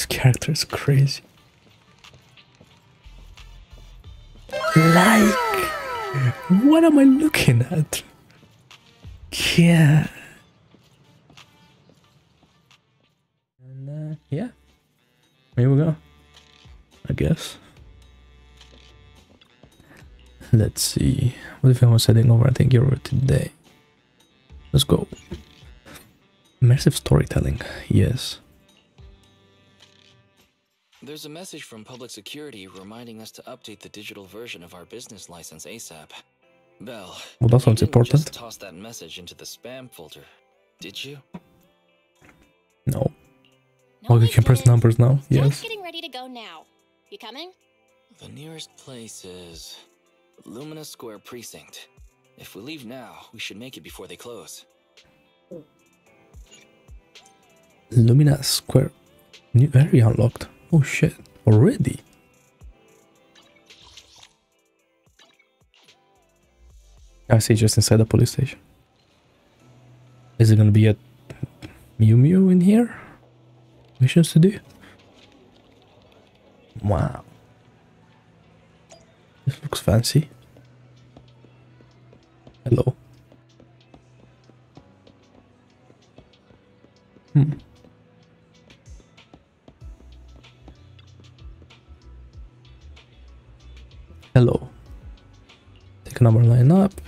This character is crazy. Like, what am I looking at? Yeah. And uh, yeah, here we go. I guess. Let's see. What if I was heading over? I think you're today. Let's go. Immersive storytelling. Yes. There's a message from public security reminding us to update the digital version of our business license ASAP. Belle. Well, that you sounds didn't important. Just toss that message into the spam folder, did you? No. No, Oh, I you can press numbers now. Dad's Yes. getting ready to go now. You coming? The nearest place is Lumina Square Precinct. If we leave now, we should make it before they close. Lumina Square. New area unlocked. Oh shit. Already? I see just inside the police station. Is it gonna be a Mew Mew in here? Missions to do? Wow. This looks fancy. Hello. Hmm. Hello. Take number line up.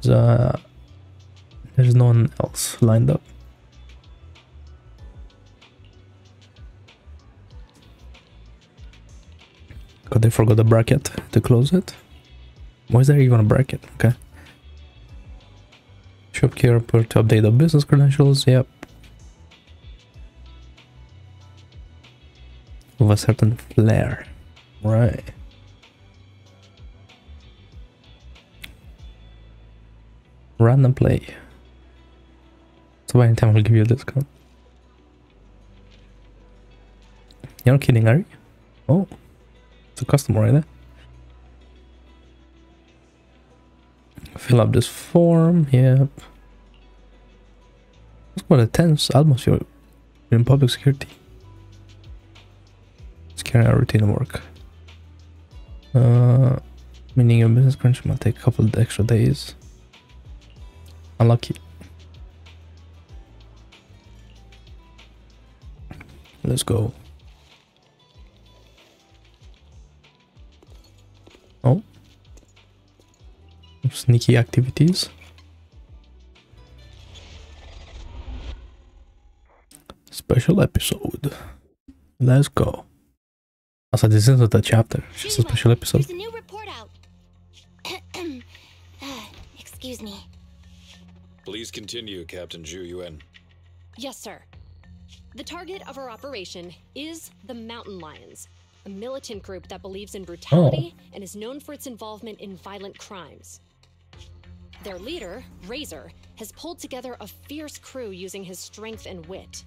The, there's no one else lined up. God, they forgot the bracket to close it. Why is there even a bracket? Okay. Shopkeeper to update the business credentials. Yep. With a certain flair. Right. Random play. So by any time I'll give you a discount. You're not kidding, are you? Oh. It's a customer right there. Fill up this form. Yep. It's quite a tense atmosphere in public security. It's carrying out routine work. Uh, meaning your business crunch might take a couple of extra days. Unlucky. Let's go. Oh. Sneaky activities. Special episode. Let's go. Also, this isn't a chapter, it's just a special episode. There's a new report out. Ah, Excuse me. Please continue, Captain Zhu Yuan. Yes, sir. The target of our operation is the Mountain Lions, a militant group that believes in brutality and is known for its involvement in violent crimes. Their leader, Razor, has pulled together a fierce crew using his strength and wit.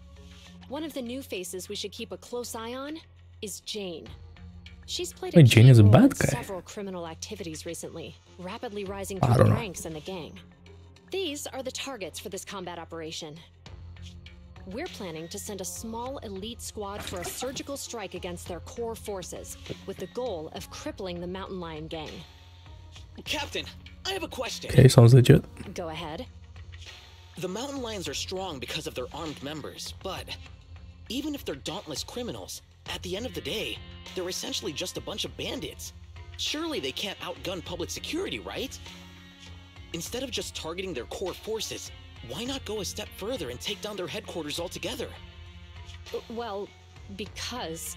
One of the new faces we should keep a close eye on is Jane. She's played a Wait, Jane is a role bad in guy. several criminal activities recently, rapidly rising I through the know. ranks in the gang. These are the targets for this combat operation. We're planning to send a small elite squad for a surgical strike against their core forces, with the goal of crippling the Mountain Lion gang. Captain, I have a question. Okay, sounds legit. Go ahead. The Mountain Lions are strong because of their armed members, but even if they're dauntless criminals, at the end of the day, they're essentially just a bunch of bandits. Surely they can't outgun public security, right? Instead of just targeting their core forces, why not go a step further and take down their headquarters altogether? Well, because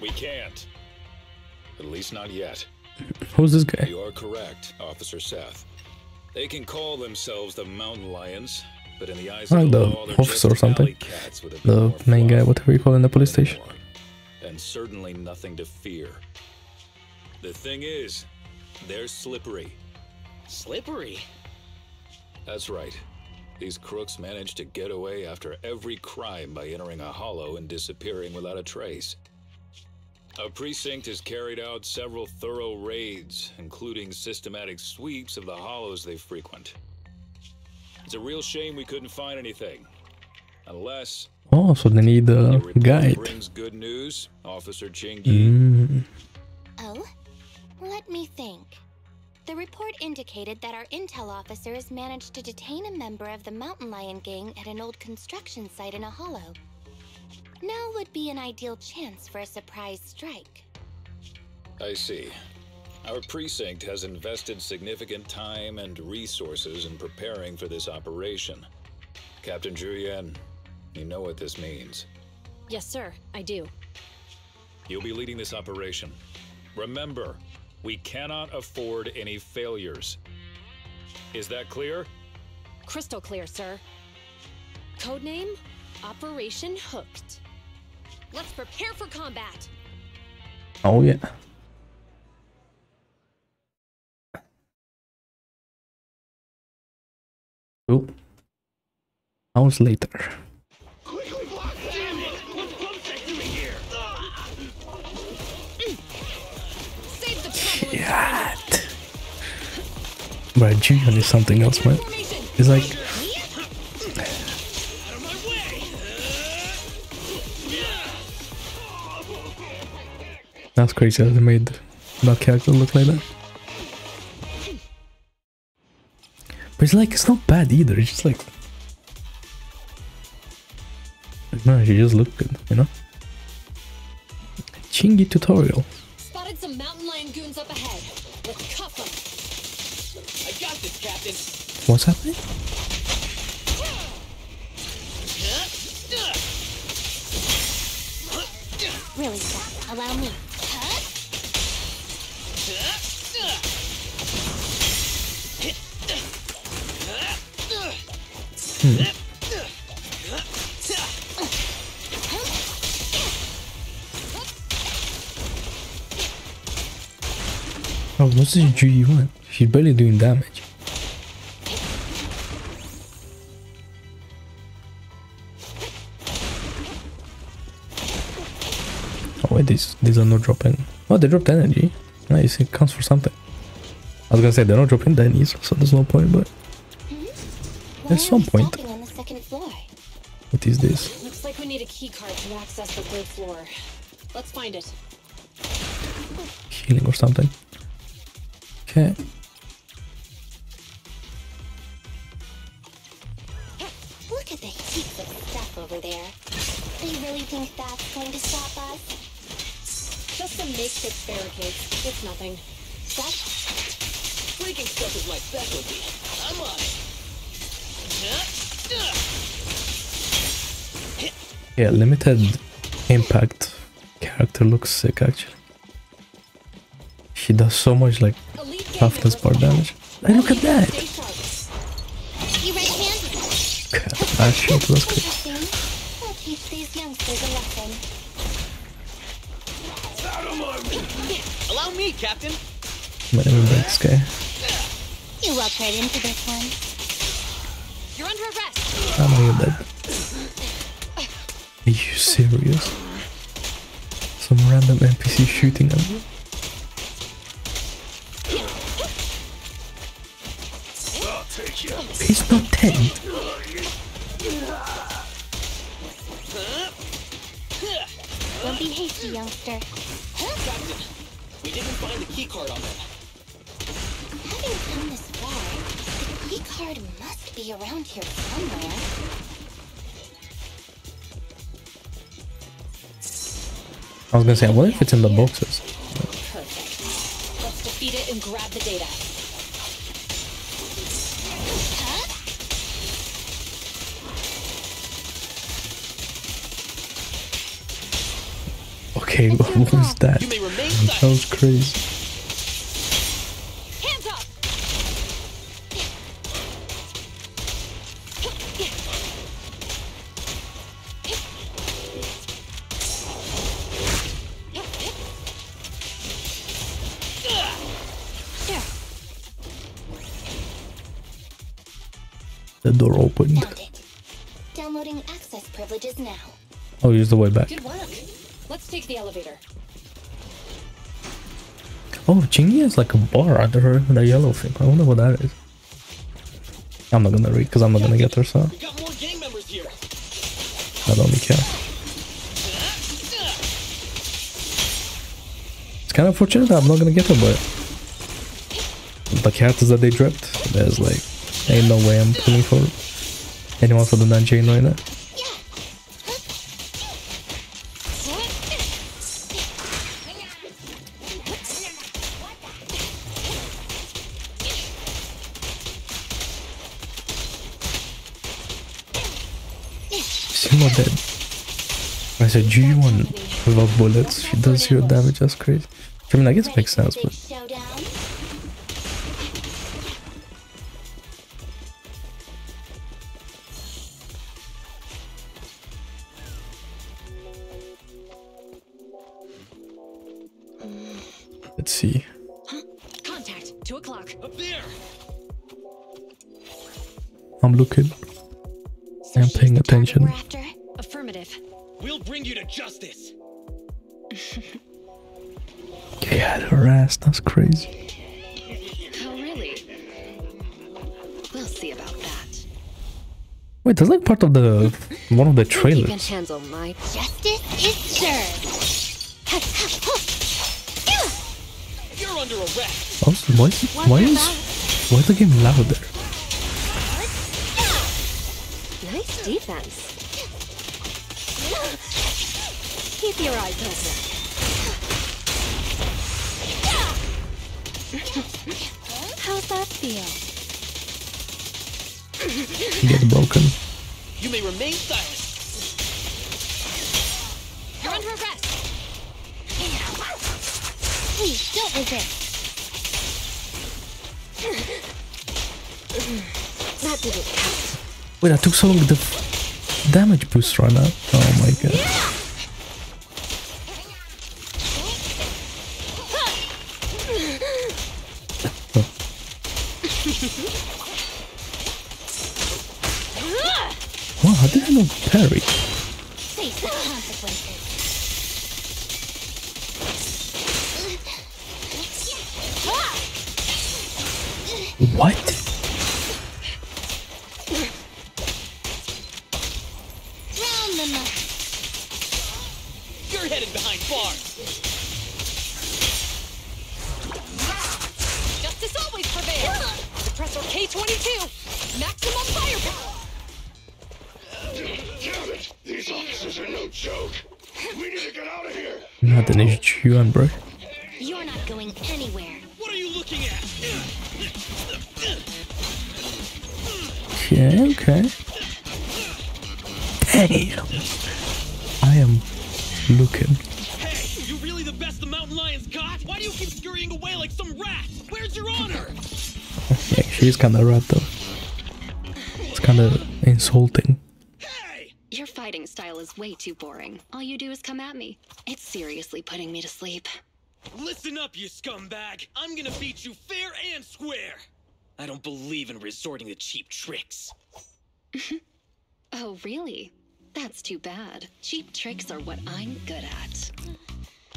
We can't. At least not yet. Who's this guy? You are correct, Officer Seth. They can call themselves the Mountain Lions, but in the eyes Like of the the law, they're officer just or something. cats with a bit The more main guy, whatever you call in the police station. more. And certainly nothing to fear. The thing is, they're slippery. Slippery. That's right. These crooks manage to get away after every crime by entering a hollow and disappearing without a trace. A precinct has carried out several thorough raids, including systematic sweeps of the hollows they frequent. It's a real shame we couldn't find anything. Unless Oh, so they need a guide. brings good news, Officer Qingyi. Mm. Oh? Let me think. The report indicated that our intel officers managed to detain a member of the Mountain Lion gang at an old construction site in a hollow. Now would be an ideal chance for a surprise strike. I see. Our precinct has invested significant time and resources in preparing for this operation. Captain Zhu Yuan, you know what this means. Yes, sir, I do. You'll be leading this operation. Remember, we cannot afford any failures. Is that clear? Crystal clear, sir. Codename Operation Hooked. Let's prepare for combat. Oh yeah. Cool. Hours later. But Zhu Yuan is something else, man. It's like that's crazy how they made that character look like that. But it's like it's not bad either. It's just like no, she just look good, you know. Qingyi tutorial. What's happening? Really, Zach, allow me. Hmm. Oh, what's this GE1? She's barely doing damage. These these are not dropping. Oh, they dropped energy. Nice, it counts for something. I was gonna say they're not dropping Dennies, so there's no point. But mm-hmm. Why At some point. on the second floor? what is this? Looks like we need a key card to access the third floor. Let's find it. Healing or something? Okay. Look at the heaps of stuff over there. Do you really think that's going to stop us? Makeshift barricades. It's nothing. Breaking stuff is my specialty. I'm on it. Yeah, limited impact character looks sick actually. She does so much like toughness bar damage. Hey, look at that! You? That shit was good. Allow me, Captain. Let me break this guy. You walk right into this one. You're under arrest. I'm gonna get dead. Are you serious? Some random NPC shooting at me? He's not dead. Don't be hasty, youngster. Captain, we didn't find the key card on them. Having come this far, the key card must be around here somewhere. I was gonna say, I wonder if it's in the boxes. Perfect. Let's defeat it and grab the data. Okay, what was that? You may remain That was crazy. Hands up! There. The door opened. Downloading access privileges now. I'll use the way back. Good work. Let's take the elevator. Oh, Qingyi has like a bar under her, the yellow thing. I wonder what that is. I'm not gonna read because I'm not gonna get her, so. We got more gang members here. I don't really care. It's kind of fortunate I'm not gonna get her, but the characters that they dropped, there's like, ain't no way I'm pulling for anyone for the non-chain right now. I said G1 without bullets, she does your damage, that's crazy. I mean, I guess it makes sense, Big but showdown. let's see. Contact. Two o'clock. Up there! I'm looking. I'm paying the target attention. They had her ass, that's crazy. Oh, really? We'll see about that. Wait, that's like part of the one of the You can trailers. handle my Justice is served. You're under arrest! Oh, also, why is, why is why is the game louder? nice defense. Keep your eyes open. How's that feel? Get broken. You may remain silent! You're under arrest. Please, don't resist. That didn't count. Wait, I took so long the damage boost right now. Oh my god. Wow, she's kind of rat though. It's kind of insulting. Hey! Your fighting style is way too boring. All you do is come at me. It's seriously putting me to sleep. Listen up, you scumbag! I'm gonna beat you fair and square! I don't believe in resorting to cheap tricks. Oh, really? That's too bad. Cheap tricks are what I'm good at.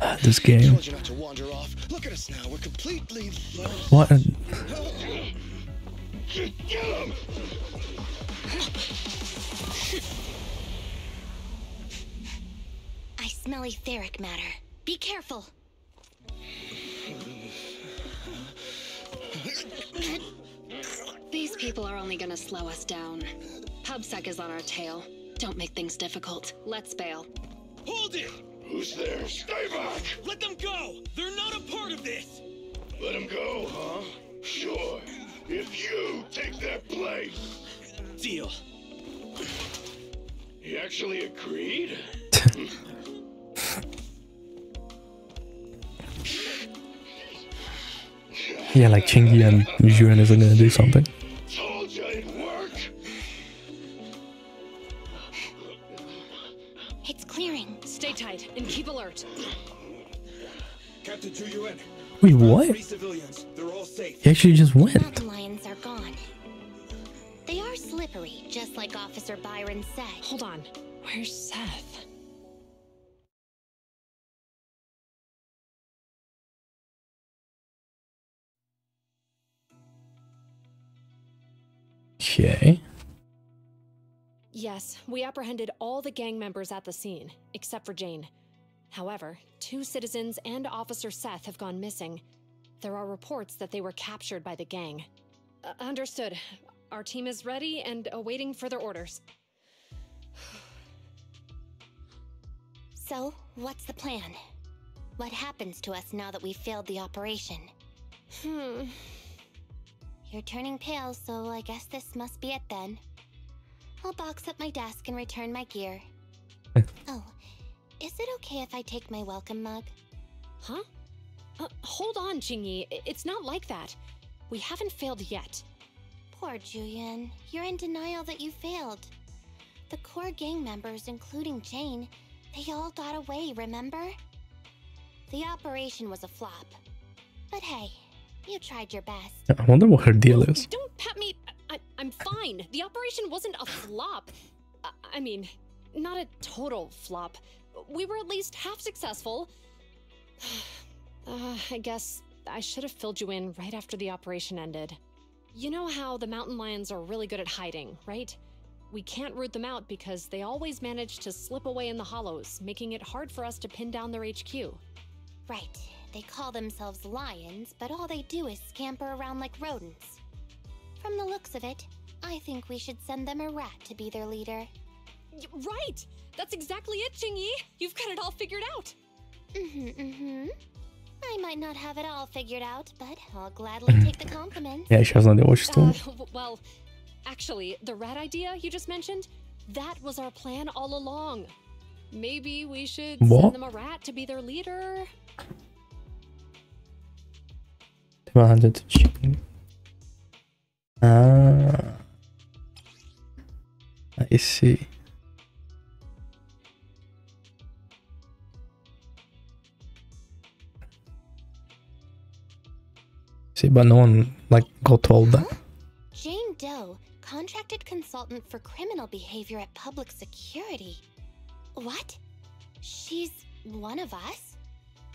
Ah, this game. Told you not to wander off. Look at us now. We're completely lost. What? an- Get him! I smell etheric matter. Be careful. These people are only gonna slow us down. PubSec is on our tail. Don't make things difficult. Let's bail. Hold it! Who's there? Stay back! Let them go! They're not a part of this! Let them go, huh? Sure. If you take their place. Deal. He actually agreed? Yeah, like Qingyi and Juan isn't gonna do something. Told you it'd work. It's clearing. Stay tight and keep alert. Captain Zhu Yuan. Wait, what? Three civilians. They're all safe. He actually just went. Mountain lions are gone. They are slippery, just like Officer Byron said. Hold on. Where's Seth? Okay. Yes, we apprehended all the gang members at the scene, except for Jane. However, two citizens and Officer Seth have gone missing. There are reports that they were captured by the gang. Uh, understood. Our team is ready and awaiting further orders. So, what's the plan? What happens to us now that we've failed the operation? Hmm. You're turning pale, so I guess this must be it then. I'll box up my desk and return my gear. oh, is it okay if I take my welcome mug? Huh? Uh, hold on, Qingyi. I- It's not like that. We haven't failed yet. Poor Zhu Yuan. You're in denial that you failed. The core gang members, including Jane, they all got away, remember? The operation was a flop. But hey, you tried your best. I wonder what her deal is. Don't pat me. I, I'm fine. The operation wasn't a flop. I, I mean, not a total flop. We were at least half successful. uh, I guess I should have filled you in right after the operation ended. You know how the mountain lions are really good at hiding, right? We can't root them out because they always manage to slip away in the hollows, making it hard for us to pin down their HQ. Right, they call themselves lions, but all they do is scamper around like rodents. From the looks of it, I think we should send them a rat to be their leader. Right! That's exactly it, Qingyi! You've got it all figured out! Mm-hmm, mm-hmm. I might not have it all figured out, but I'll gladly take the compliment. Yeah, she has no idea what she's Uh, doing. w- well, actually, the rat idea you just mentioned, that was our plan all along. Maybe we should What? send them a rat to be their leader. Det var han till Jing. Ah. I see. See, but no one like got told that. Jane Doe, contracted consultant for criminal behavior at public security. What? She's one of us?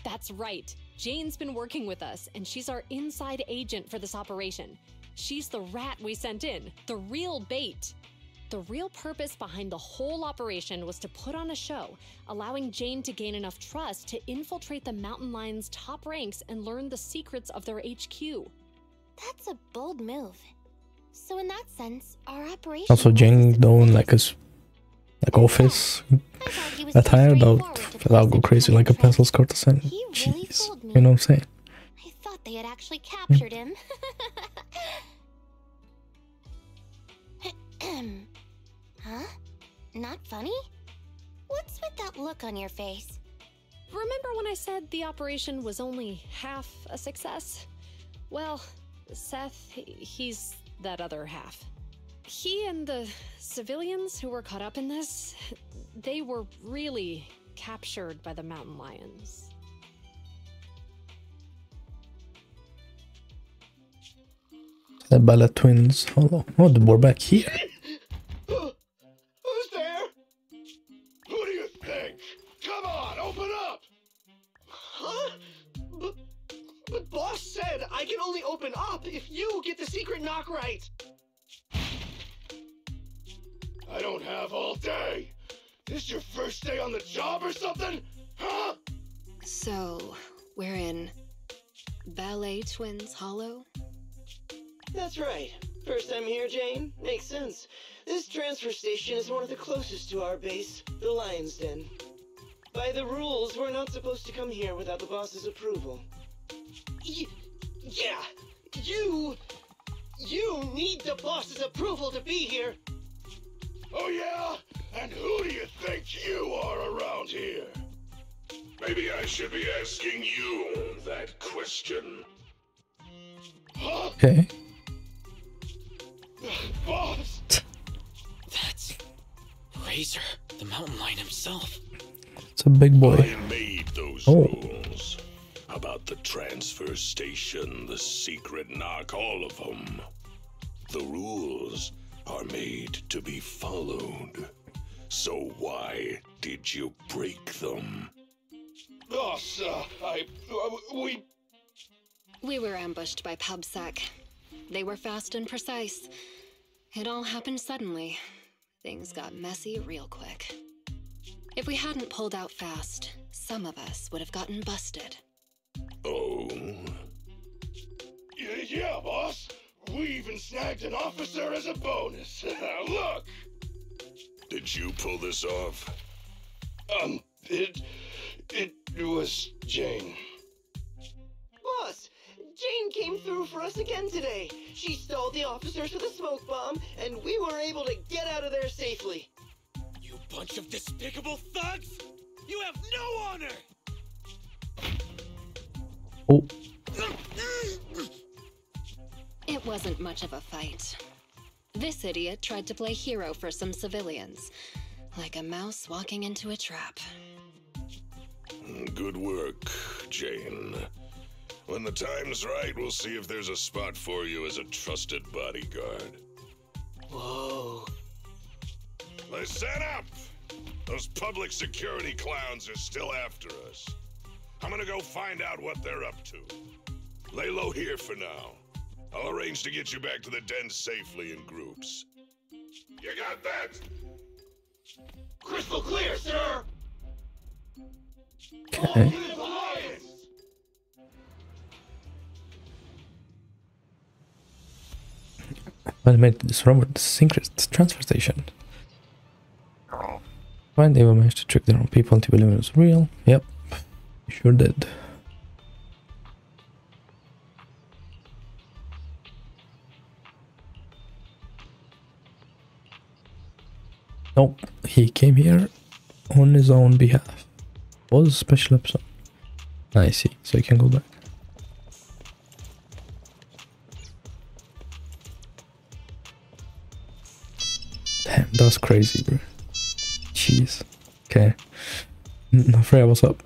That's right. Jane's been working with us, and she's our inside agent for this operation. She's the rat we sent in, the real bait. The real purpose behind the whole operation was to put on a show, allowing Jane to gain enough trust to infiltrate the Mountain Lion's top ranks and learn the secrets of their HQ. That's a bold move. So in that sense, our operation Also, Jane doing like his like oh, office I thought he was attire, too though, straightforward to that I'll go crazy like a trap. pencil skirt and He really jeez, fooled you know what I'm saying? I thought they had actually captured him. huh? Not funny? What's with that look on your face? Remember when I said the operation was only half a success? Well, Seth, he's that other half. He and the civilians who were caught up in this, they were really captured by the mountain lions. The Bella twins. Hold on. Oh, we're back here. Boss said I can only open up if you get the secret knock right. I don't have all day. Is this your first day on the job or something? Huh? So, we're in Ballet Twins Hollow? That's right. First time here, Jane? Makes sense. This transfer station is one of the closest to our base, the Lion's Den. By the rules, we're not supposed to come here without the boss's approval. Y- yeah, you. You need the boss's approval to be here. Oh yeah? And who do you think you are around here? Maybe I should be asking you that question. Huh? Okay. Boss! That's Razor, the mountain lion himself. It's a big boy. I made those Oh. rules. About the transfer station, the secret knock, all of them. The rules are made to be followed. So why did you break them? Boss, sir, I. Uh, we. We were ambushed by PubSec. They were fast and precise. It all happened suddenly. things got messy real quick. If we hadn't pulled out fast, some of us would have gotten busted. Oh. Yeah, yeah, boss. We even snagged an officer as a bonus. Look. Did you pull this off? Um, it. It was Jane. Boss, Jane came through for us again today. She stalled the officers with a smoke bomb, and we were able to get out of there safely. You bunch of despicable thugs! You have no honor! Oh, It wasn't much of a fight. This idiot tried to play hero for some civilians, like a mouse walking into a trap. Good work, Jane. When the time's right, we'll see if there's a spot for you as a trusted bodyguard. Whoa. Listen up! Those public security clowns are still after us. I'm gonna go find out what they're up to. Lay low here for now. I'll arrange to get you back to the den safely in groups. You got that? Crystal clear, sir! okay. I made this the secret transfer station. Right, they will manage to trick their own people into believing it was real. Yep, sure did. Nope, he came here on his own behalf. Was a special episode. I see, so you can go back. Damn, that's crazy, bro. Jeez. Okay. Mm, Freya, what's up?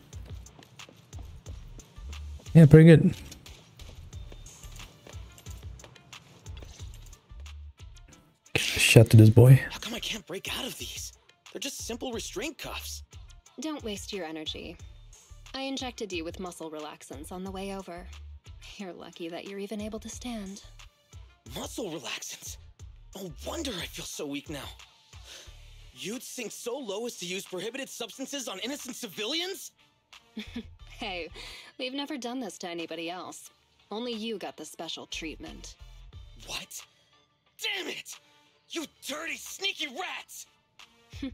Yeah, pretty good. Shout to this boy. How come I can't break out of these? They're just simple restraint cuffs. Don't waste your energy. I injected you with muscle relaxants on the way over. You're lucky that you're even able to stand. Muscle relaxants. No wonder I feel so weak now. You'd sink so low as to use prohibited substances on innocent civilians? Hey, we've never done this to anybody else. Only you got the special treatment. What? Damn it! You dirty, sneaky rats!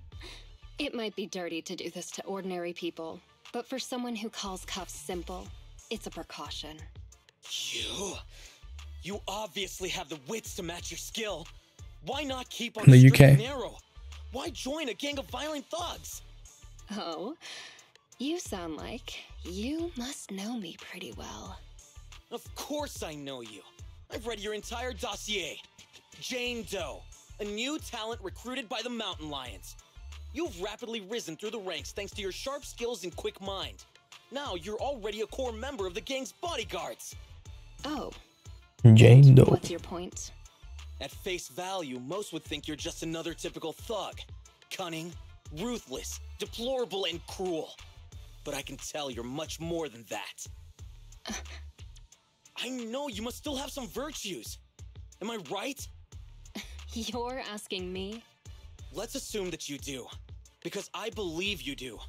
It might be dirty to do this to ordinary people, but for someone who calls cuffs simple, it's a precaution. You? You obviously have the wits to match your skill. Why not keep on The the straight UK. and narrow? Why join a gang of violent thugs? Oh, you sound like you must know me pretty well. Of course I know you. I've read your entire dossier. Jane Doe, a new talent recruited by the Mountain Lions. You've rapidly risen through the ranks thanks to your sharp skills and quick mind. Now you're already a core member of the gang's bodyguards. Oh, Jane Doe. what's your point? At face value, most would think you're just another typical thug. Cunning, ruthless, deplorable, and cruel. But I can tell you're much more than that. I know you must still have some virtues. Am I right? You're asking me? Let's assume that you do. Because I believe you do.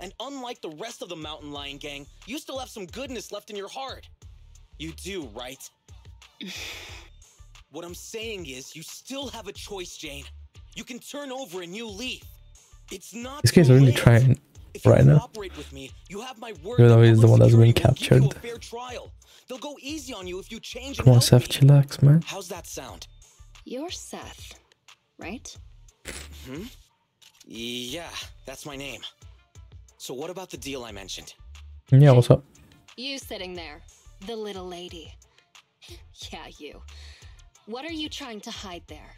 And unlike the rest of the Mountain Lion gang, you still have some goodness left in your heart. You do, right? what I'm saying is, you still have a choice, Jane. You can turn over a new leaf. It's not This guy's too really trying If you right now. with me, you have my word Even though he's the one that's been security will give you a captured. fair trial. They'll go easy on you if you change Come on, Seth, me. chillax, man. How's that sound? You're Seth, right? Hmm? Yeah, that's my name. So what about the deal I mentioned? Yeah, what's up? You sitting there, the little lady. Yeah, you. What are you trying to hide there?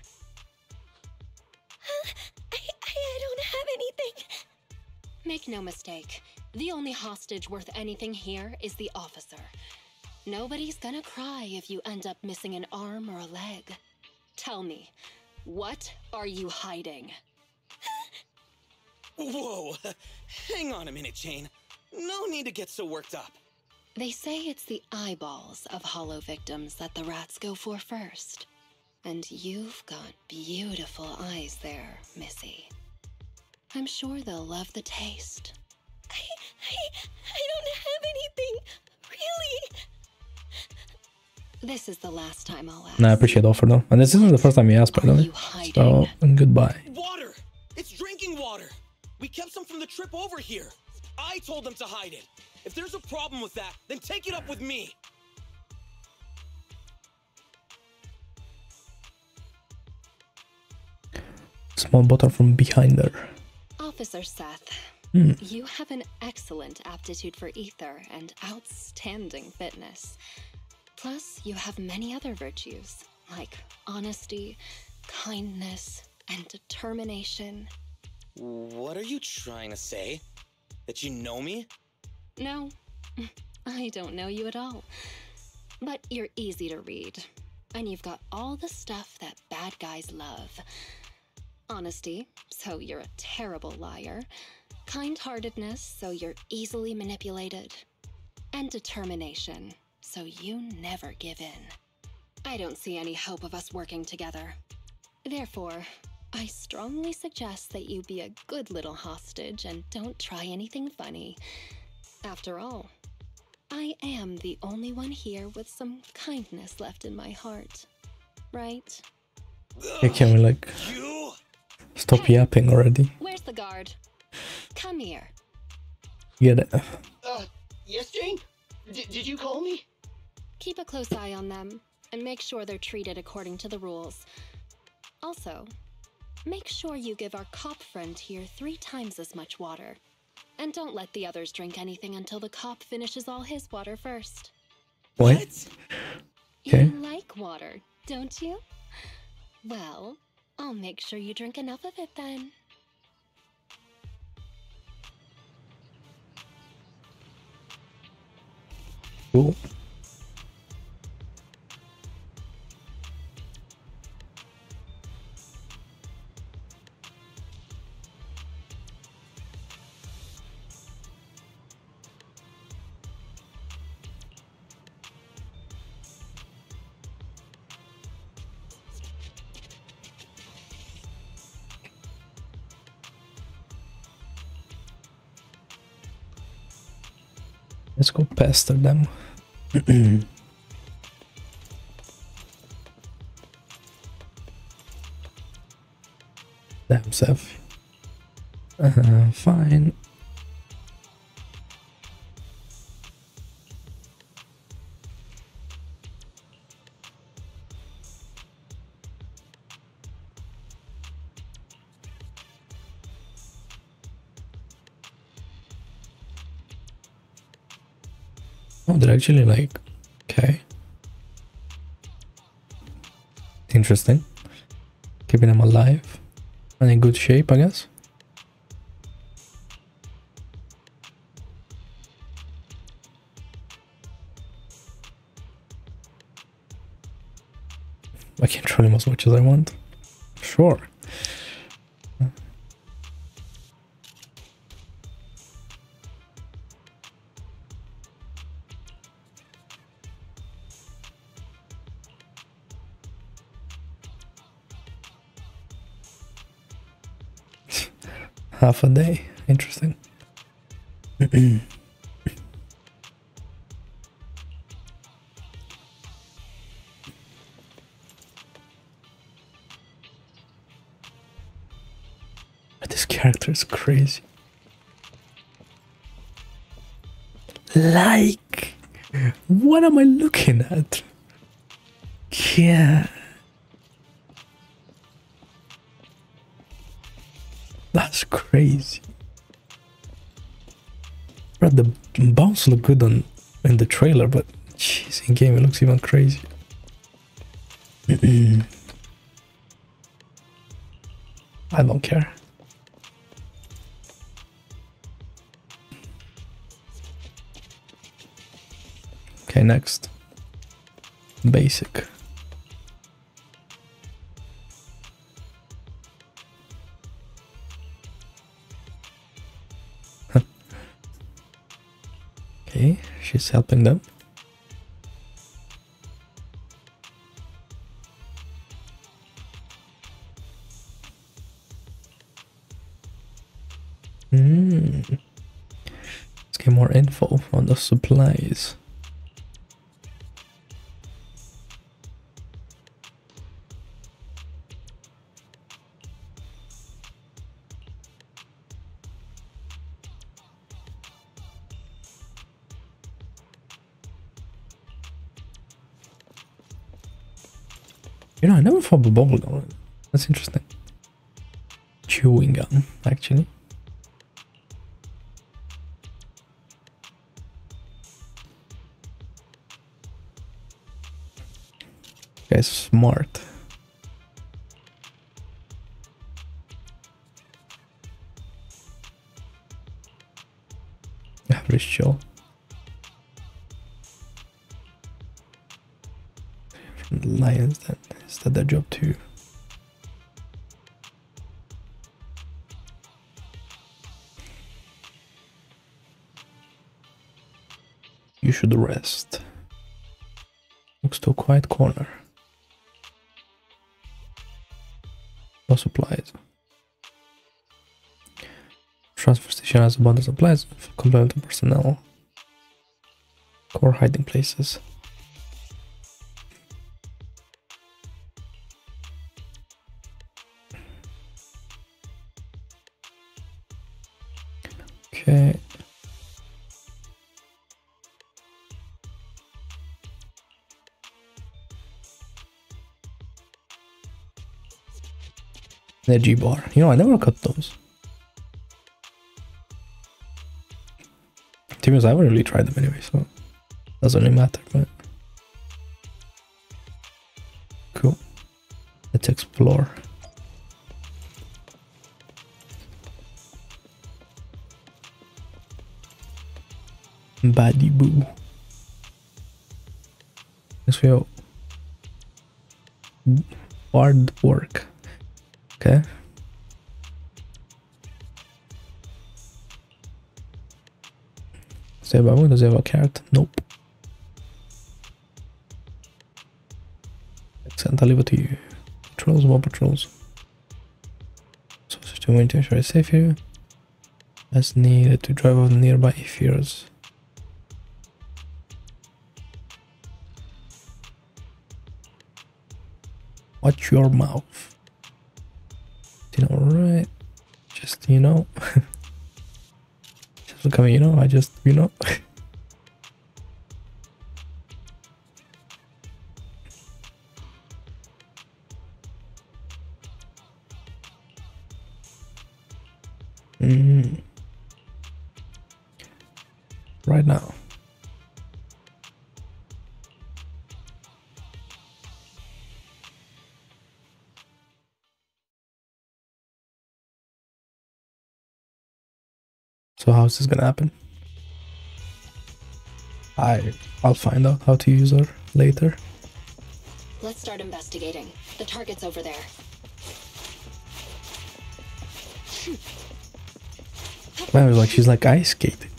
I, I, I don't have anything. Make no mistake, the only hostage worth anything here is the officer. Nobody's gonna cry if you end up missing an arm or a leg. Tell me, what are you hiding? Whoa! Hang on a minute, Jane. No need to get so worked up. They say it's the eyeballs of hollow victims that the rats go for first. And you've got beautiful eyes there, Missy. I'm sure they'll love the taste. I, I, I don't have anything, really. This is the last time I'll ask. No, I appreciate the offer though. And this isn't the first time you asked, by the way. So, goodbye. Water! It's drinking water! We kept some from the trip over here. I told them to hide it. If there's a problem with that, then take it up with me. Small bottle from behind her. Officer Seth, Hmm. you have an excellent aptitude for ether and outstanding fitness. Plus, you have many other virtues like honesty, kindness, and determination. What are you trying to say? That you know me? No, I don't know you at all. But you're easy to read. And you've got all the stuff that bad guys love honesty, so you're a terrible liar, kind heartedness, so you're easily manipulated, and determination, so you never give in. I don't see any hope of us working together. Therefore, I strongly suggest that you be a good little hostage and don't try anything funny. After all, I am the only one here with some kindness left in my heart. Right? Hey, can we like stop yapping already? Where's the guard? Come here. Get it? Uh, yes, Jane? D did you call me? Keep a close eye on them and make sure they're treated according to the rules. Also, make sure you give our cop friend here three times as much water. And don't let the others drink anything until the cop finishes all his water first. What? Okay. You like water, don't you? Well, I'll make sure you drink enough of it then. Cool. Go them. Damn, Seth. Uh, fine. Actually like, okay. Interesting. Keeping them alive and in good shape, I guess. I can troll him as much as I want. Sure. Half a day. Interesting. This character is crazy. Like, what am I looking at? Yeah. That's crazy. Bro, the bounce look good on in the trailer, but jeez, in game it looks even crazy. I don't care. Okay, next. Basic. helping them. Hmm. Let's get more info on the supplies. Of bubblegum. That's interesting. Chewing gum, actually. Guy's smart. Average chill. From the lions then. Is that their job too? You should rest. Looks to a quiet corner. No supplies. Transfer station has abundant supplies for complementary personnel. Core hiding places. Energy bar. You know, I never cut those. To be honest, I haven't really tried them anyway, so doesn't really matter, but cool. Let's explore. Baddie boo. Let's. Hard work. Okay. Does have a Does he have a carrot? Nope. Excellent, I'll leave it to you. Patrols, more patrols. So, to maintain safe here. As needed to drive the nearby fields. Watch your mouth. You know, right? Just you know. just becoming, you know, I just you know. So how's this gonna happen? I I'll find out how to use her later. Let's start investigating. The target's over there. Man, it was like she's like ice skating.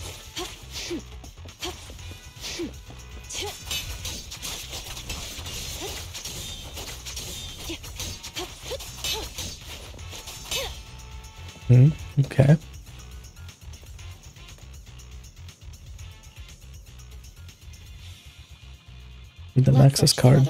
Hmm, okay. Access card.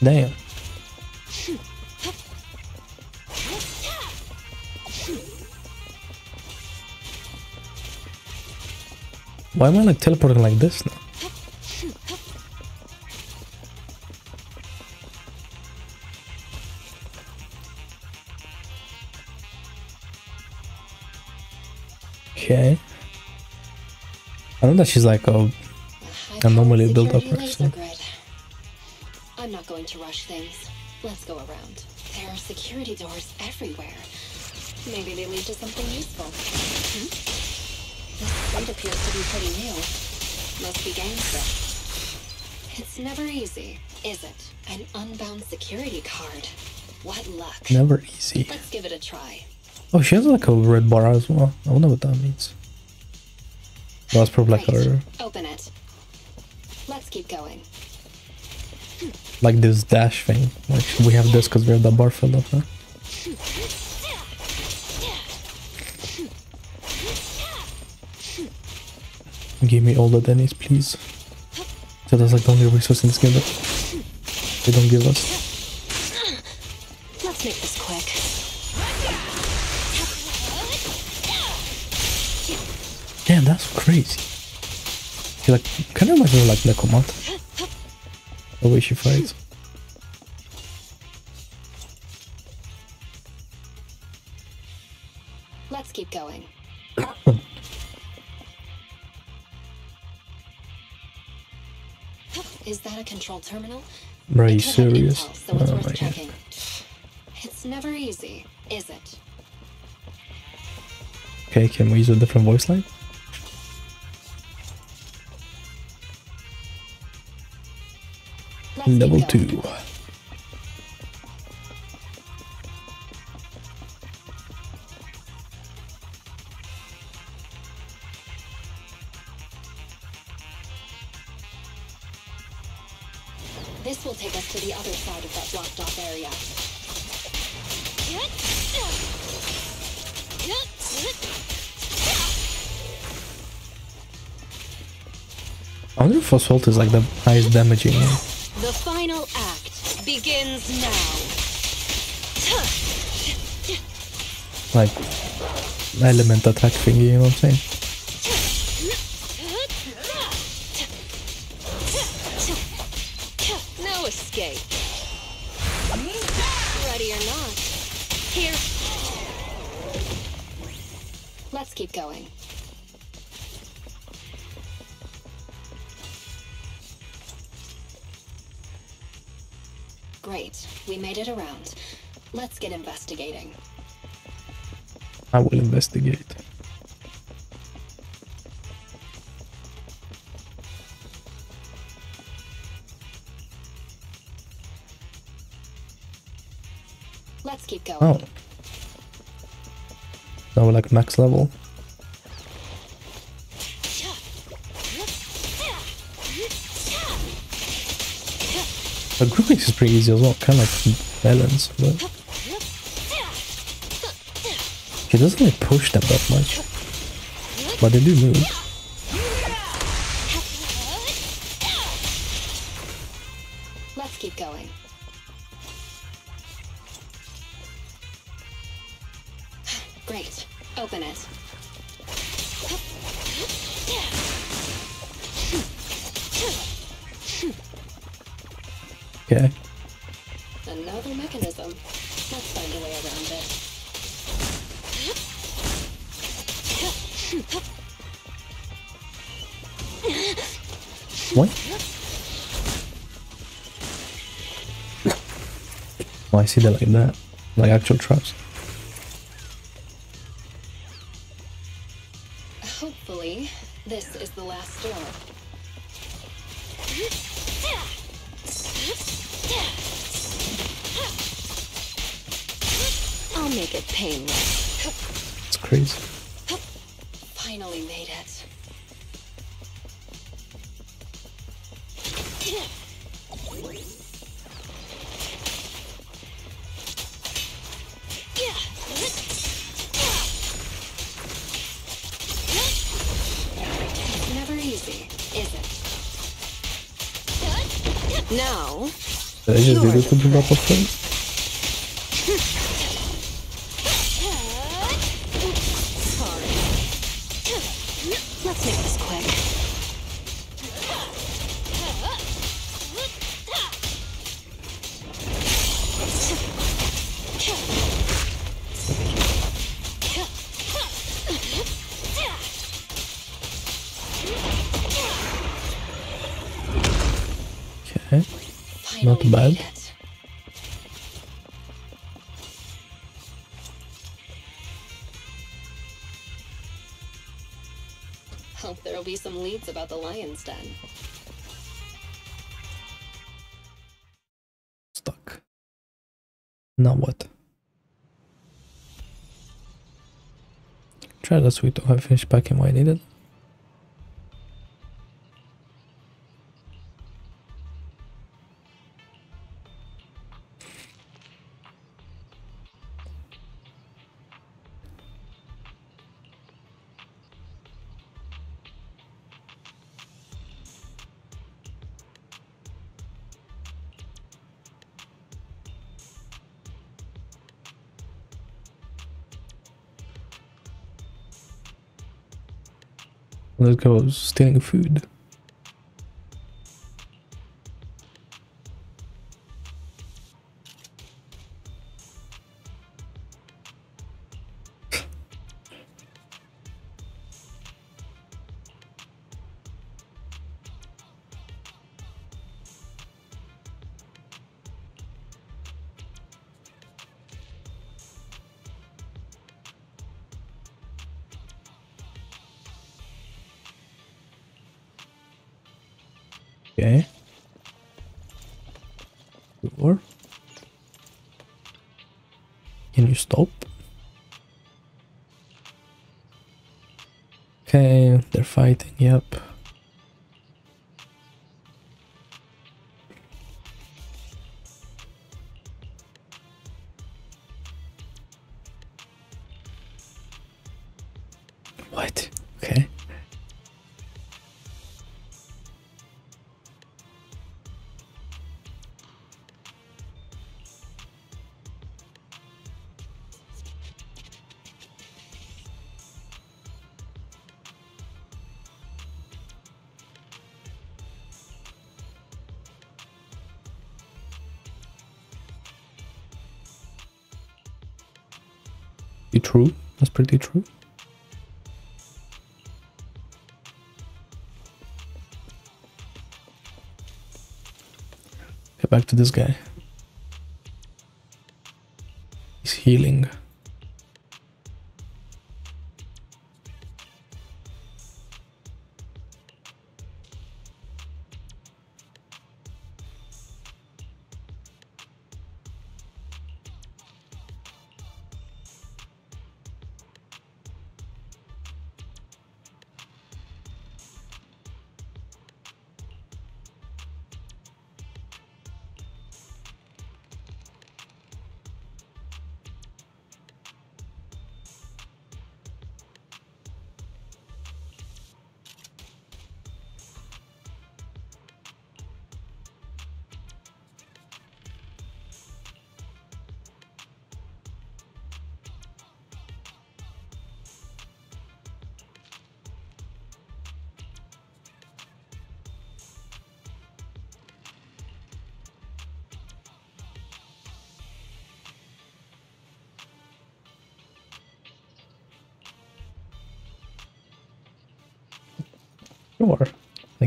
Damn. Why am I like teleporting like this now? I know that she's like a normally built up person. I'm not going to rush things. Let's go around. There are security doors everywhere. Maybe they lead to something useful. Hmm? This site appears to be pretty new. Must be gangster. It's never easy, is it? An unbound security card. What luck. never easy. Let's give it a try. Oh, she has like a red bar as well. I wonder what that means. Probably like Open it. Let's keep going. like this dash thing. Like we have this because we have the bar filled up, huh? Give me all the Dennies, please. So that's like the only resource in this game that they don't give us. Let's make this quick. Damn, that's crazy. He like kind of me of like Nekomata. The way she fights. Let's keep going. Is that a control terminal? Are you It could have serious? intel, so it's Oh worth god. It's never easy, is it? Okay, can we use a different voice line? Level two. This will take us to the other side of that blocked off area. I wonder if Assault is like the highest damaging final act begins now. Like element attack thingy, you know what I'm saying? I will investigate. Let's keep going. Oh. Now we're like max level. The grouping is pretty easy as well, kind of like balance, but he doesn't really push them that much. But they do move. Let's keep going. Great. Open it. I see that like that. Like actual traps. Drop of? About the lion's den. Stuck. Now what? Try that sweet. I finished packing what I needed. Let's go stealing food. Okay. Door. Can you stop? Okay, they're fighting, yep. True. Get back to this guy.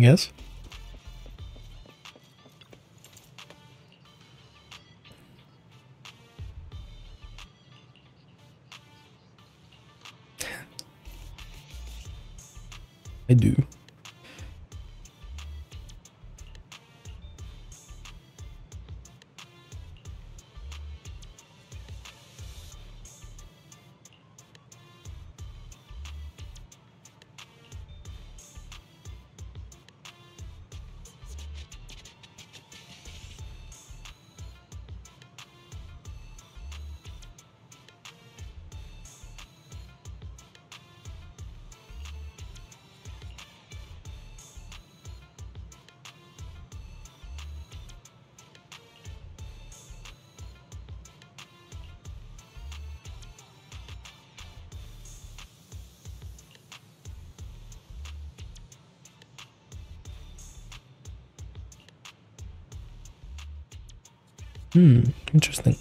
I Hmm, interesting.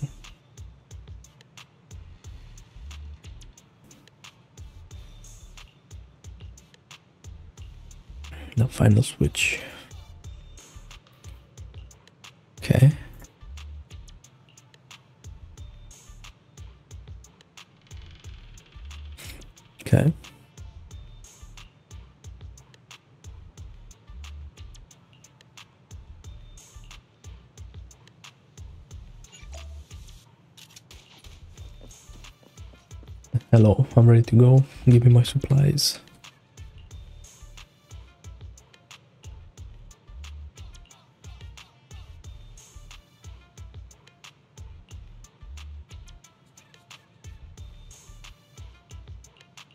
The final switch. Hello, I'm ready to go. Give me my supplies.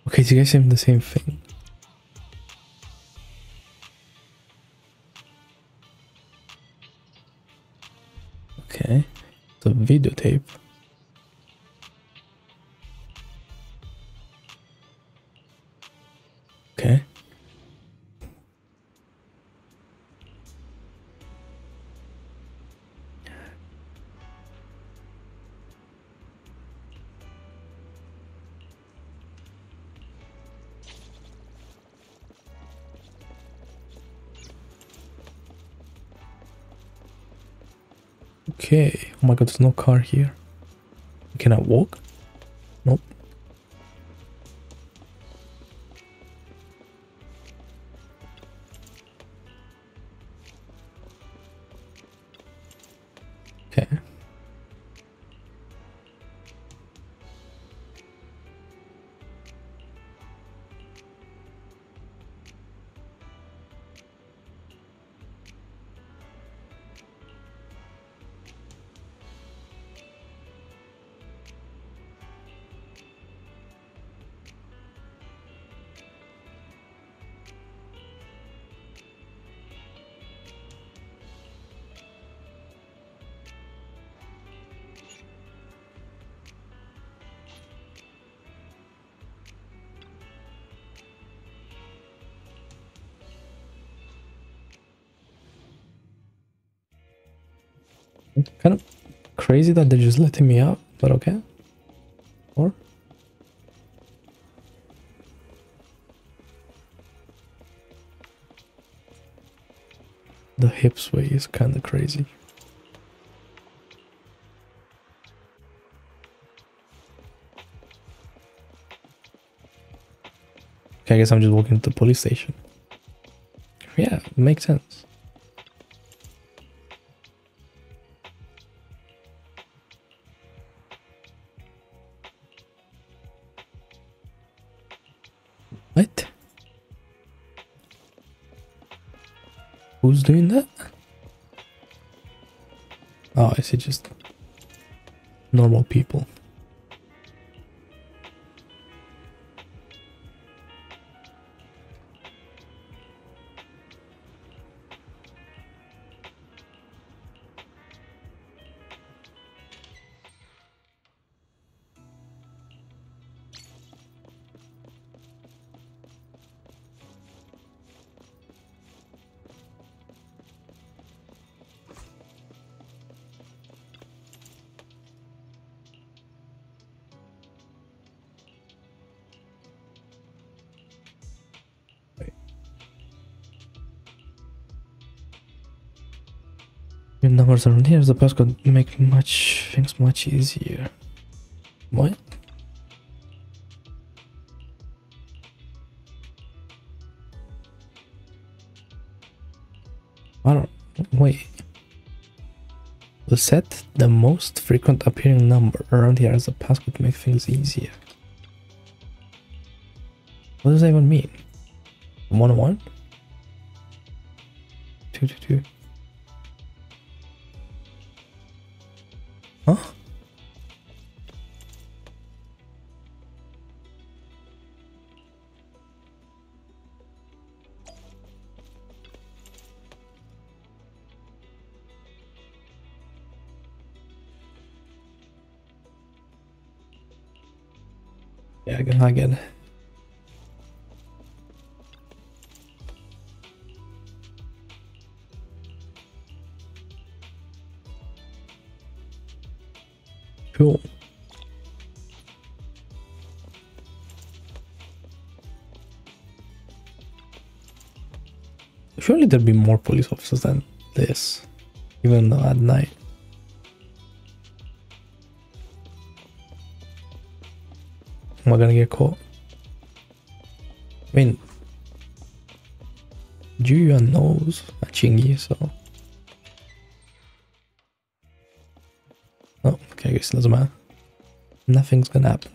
Okay, so you guys saying the same thing. Okay, a videotape. Okay. Oh my god, there's no car here. Can I walk? Kind of crazy that they're just letting me out, but okay. Or? The hips way is kind of crazy. Okay, I guess I'm just walking to the police station. Yeah, makes sense. See just normal people. Around here, the passcode make much things much easier. What? I don't wait. The set the most frequent appearing number around here as a passcode to make things easier. What does that even mean? One oh two. It. Cool. Surely there'd be more police officers than this, even at night. Am I gonna get caught? I mean, Julia knows a Qingyi, so. Oh, okay, I guess it doesn't matter. Nothing's gonna happen.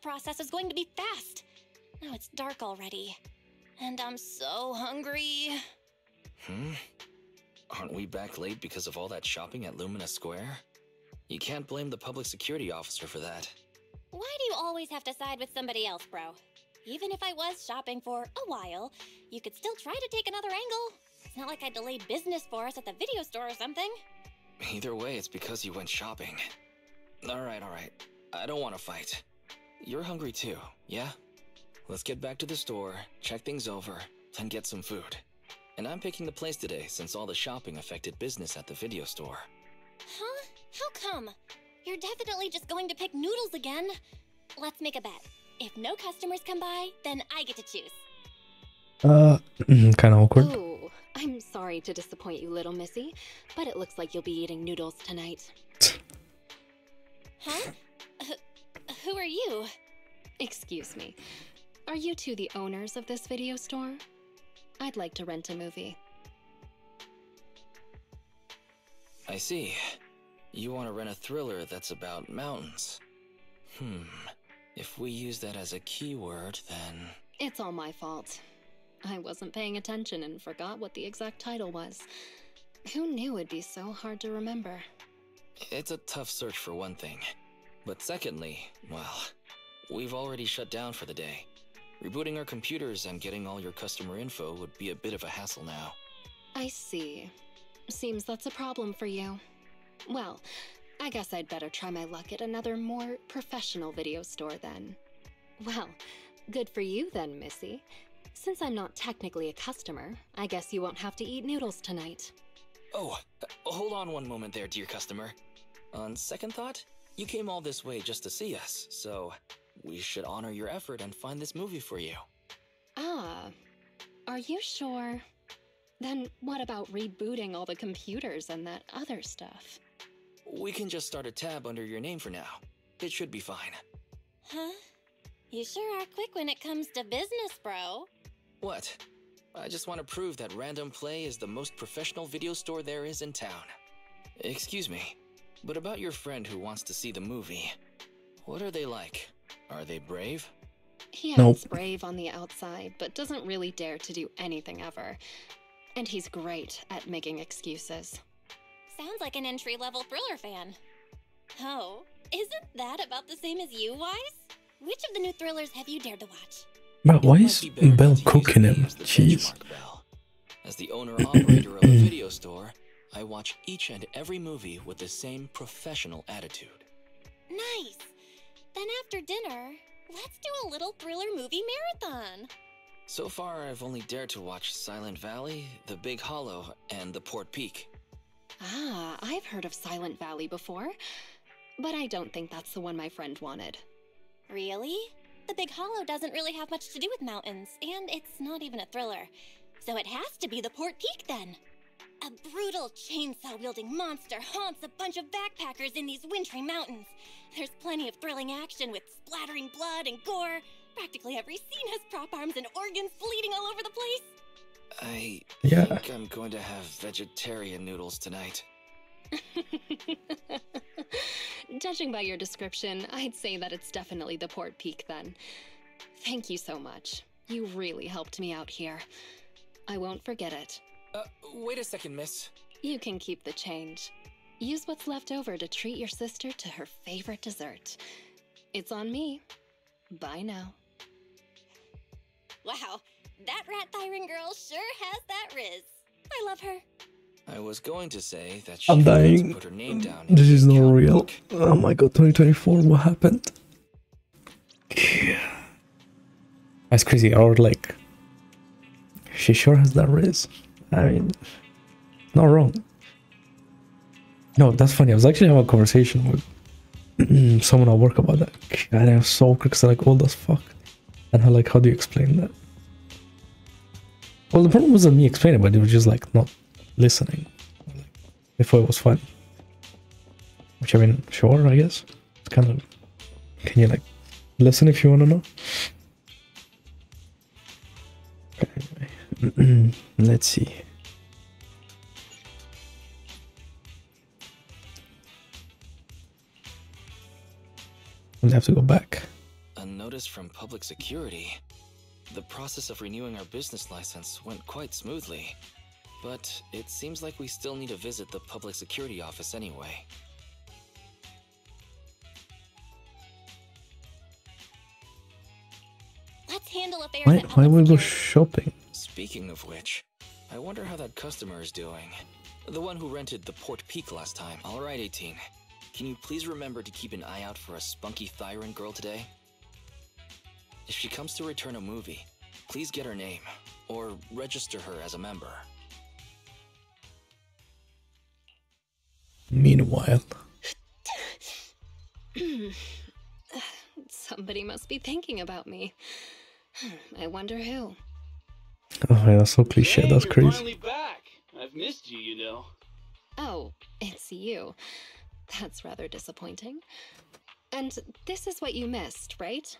Process is going to be fast. Now it's dark already. And I'm so hungry. Hmm? Aren't we back late because of all that shopping at Lumina Square? You can't blame the public security officer for that. Why do you always have to side with somebody else, bro? Even if I was shopping for a while, you could still try to take another angle. It's not like I delayed business for us at the video store or something. Either way, it's because you went shopping. Alright, alright. I don't want to fight. You're hungry too, yeah? Let's get back to the store, check things over, then get some food. And I'm picking the place today since all the shopping affected business at the video store. Huh? How come? You're definitely just going to pick noodles again. Let's make a bet. If no customers come by, then I get to choose. Uh, kind of awkward. Oh, I'm sorry to disappoint you, little missy, but it looks like you'll be eating noodles tonight. Huh? Who are you? Excuse me. Are you two the owners of this video store? I'd like to rent a movie. I see. You want to rent a thriller that's about mountains. Hmm. If we use that as a keyword, then. It's all my fault. I wasn't paying attention and forgot what the exact title was. Who knew it'd be so hard to remember? It's a tough search for one thing. But secondly, well, we've already shut down for the day. Rebooting our computers and getting all your customer info would be a bit of a hassle now. I see. Seems that's a problem for you. Well, I guess I'd better try my luck at another more professional video store then. Well, good for you then, Missy. Since I'm not technically a customer, I guess you won't have to eat noodles tonight. Oh, uh, hold on one moment there, dear customer. On second thought, you came all this way just to see us, so we should honor your effort and find this movie for you. Ah, are you sure? Then what about rebooting all the computers and that other stuff? We can just start a tab under your name for now. It should be fine. Huh? You sure are quick when it comes to business, bro. What? I just want to prove that Random Play is the most professional video store there is in town. Excuse me, but about your friend who wants to see the movie, what are they like? Are they brave? He Nope. acts brave on the outside, but doesn't really dare to do anything ever. And he's great at making excuses. Sounds like an entry level thriller fan. Oh, isn't that about the same as you, Wise? Which of the new thrillers have you dared to watch? But why is be Belle to use cooking him? as Jeez. As the owner operator of a video store, I watch each and every movie with the same professional attitude. Nice. Then after dinner, let's do a little thriller movie marathon. So far, I've only dared to watch Silent Valley, The Big Hollow, and The Port Peak. Ah, I've heard of Silent Valley before, but I don't think that's the one my friend wanted. Really? The Big Hollow doesn't really have much to do with mountains, and it's not even a thriller. So it has to be the Port Peak then. A brutal chainsaw wielding monster haunts a bunch of backpackers in these wintry mountains. There's plenty of thrilling action with splattering blood and gore. Practically every scene has prop arms and organs bleeding all over the place. I Yeah. think I'm going to have vegetarian noodles tonight. Judging by your description, I'd say that it's definitely the Port Peak then. Thank you so much. You really helped me out here. I won't forget it. Uh, wait a second, miss. You can keep the change. Use what's left over to treat your sister to her favorite dessert. It's on me. Bye now. Wow, that rat Thiren girl sure has that riz. I love her. I was going to say that she I'm dying. put her name down. in This is not real. book. Oh my god, 2024, what happened? That's crazy. Or like, she sure has that riz. I mean, not wrong. No, that's funny. I was actually having a conversation with someone at work about that. And I was so quick, so like old as fuck. And I'm like, how do you explain that? Well, the problem wasn't me explaining, but they were just like not listening. Thought it was fun. Which I mean, sure, I guess. It's kind of. Can you like listen if you want to know? let's see. We'll have to go back. A notice from public security. The process of renewing our business license went quite smoothly. But it seems like we still need to visit the public security office anyway. Let's handle affairs Why, why would we go shopping? Speaking of which, I wonder how that customer is doing. The one who rented the Port Peak last time. Alright, 18. Can you please remember to keep an eye out for a spunky Thiren girl today? If she comes to return a movie, please get her name, or register her as a member. Meanwhile, Somebody must be thinking about me. I wonder who. Oh yeah, that's so cliche. That's you're crazy. finally back. I've missed you, you know. Oh, it's you. That's rather disappointing. And this is what you missed, right?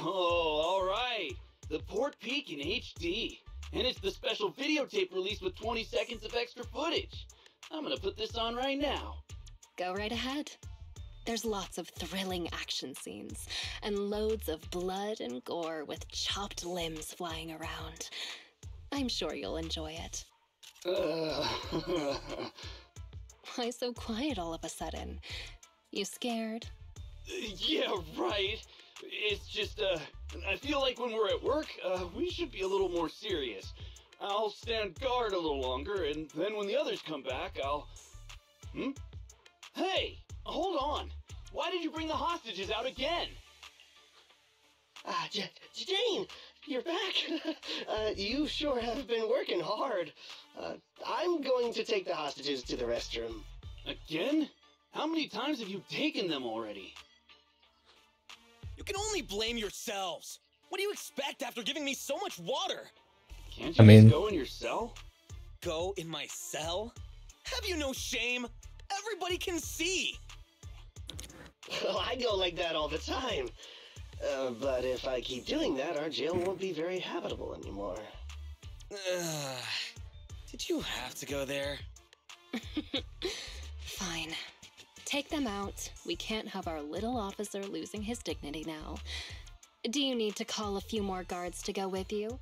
Oh, all right. The Port Peak in HD. And it's the special videotape release with 20 seconds of extra footage. I'm gonna put this on right now. Go right ahead. There's lots of thrilling action scenes and loads of blood and gore with chopped limbs flying around. I'm sure you'll enjoy it. Uh, Why so quiet all of a sudden? You scared? yeah, right. It's just, uh, I feel like when we're at work, uh, we should be a little more serious. I'll stand guard a little longer, and then when the others come back, I'll. Hmm? Hey, hold on. Why did you bring the hostages out again? Ah, J- Jane, you're back. uh, you sure have been working hard. Uh, I'm going to take the hostages to the restroom. Again? How many times have you taken them already? You can only blame yourselves. What do you expect after giving me so much water? Can't I you mean- just go in your cell? Go in my cell? Have you no shame? Everybody can see. Well, I go like that all the time. Uh, but if I keep doing that, our jail won't be very habitable anymore. Ugh. did you have to go there? Fine. Take them out. We can't have our little officer losing his dignity now. Do you need to call a few more guards to go with you?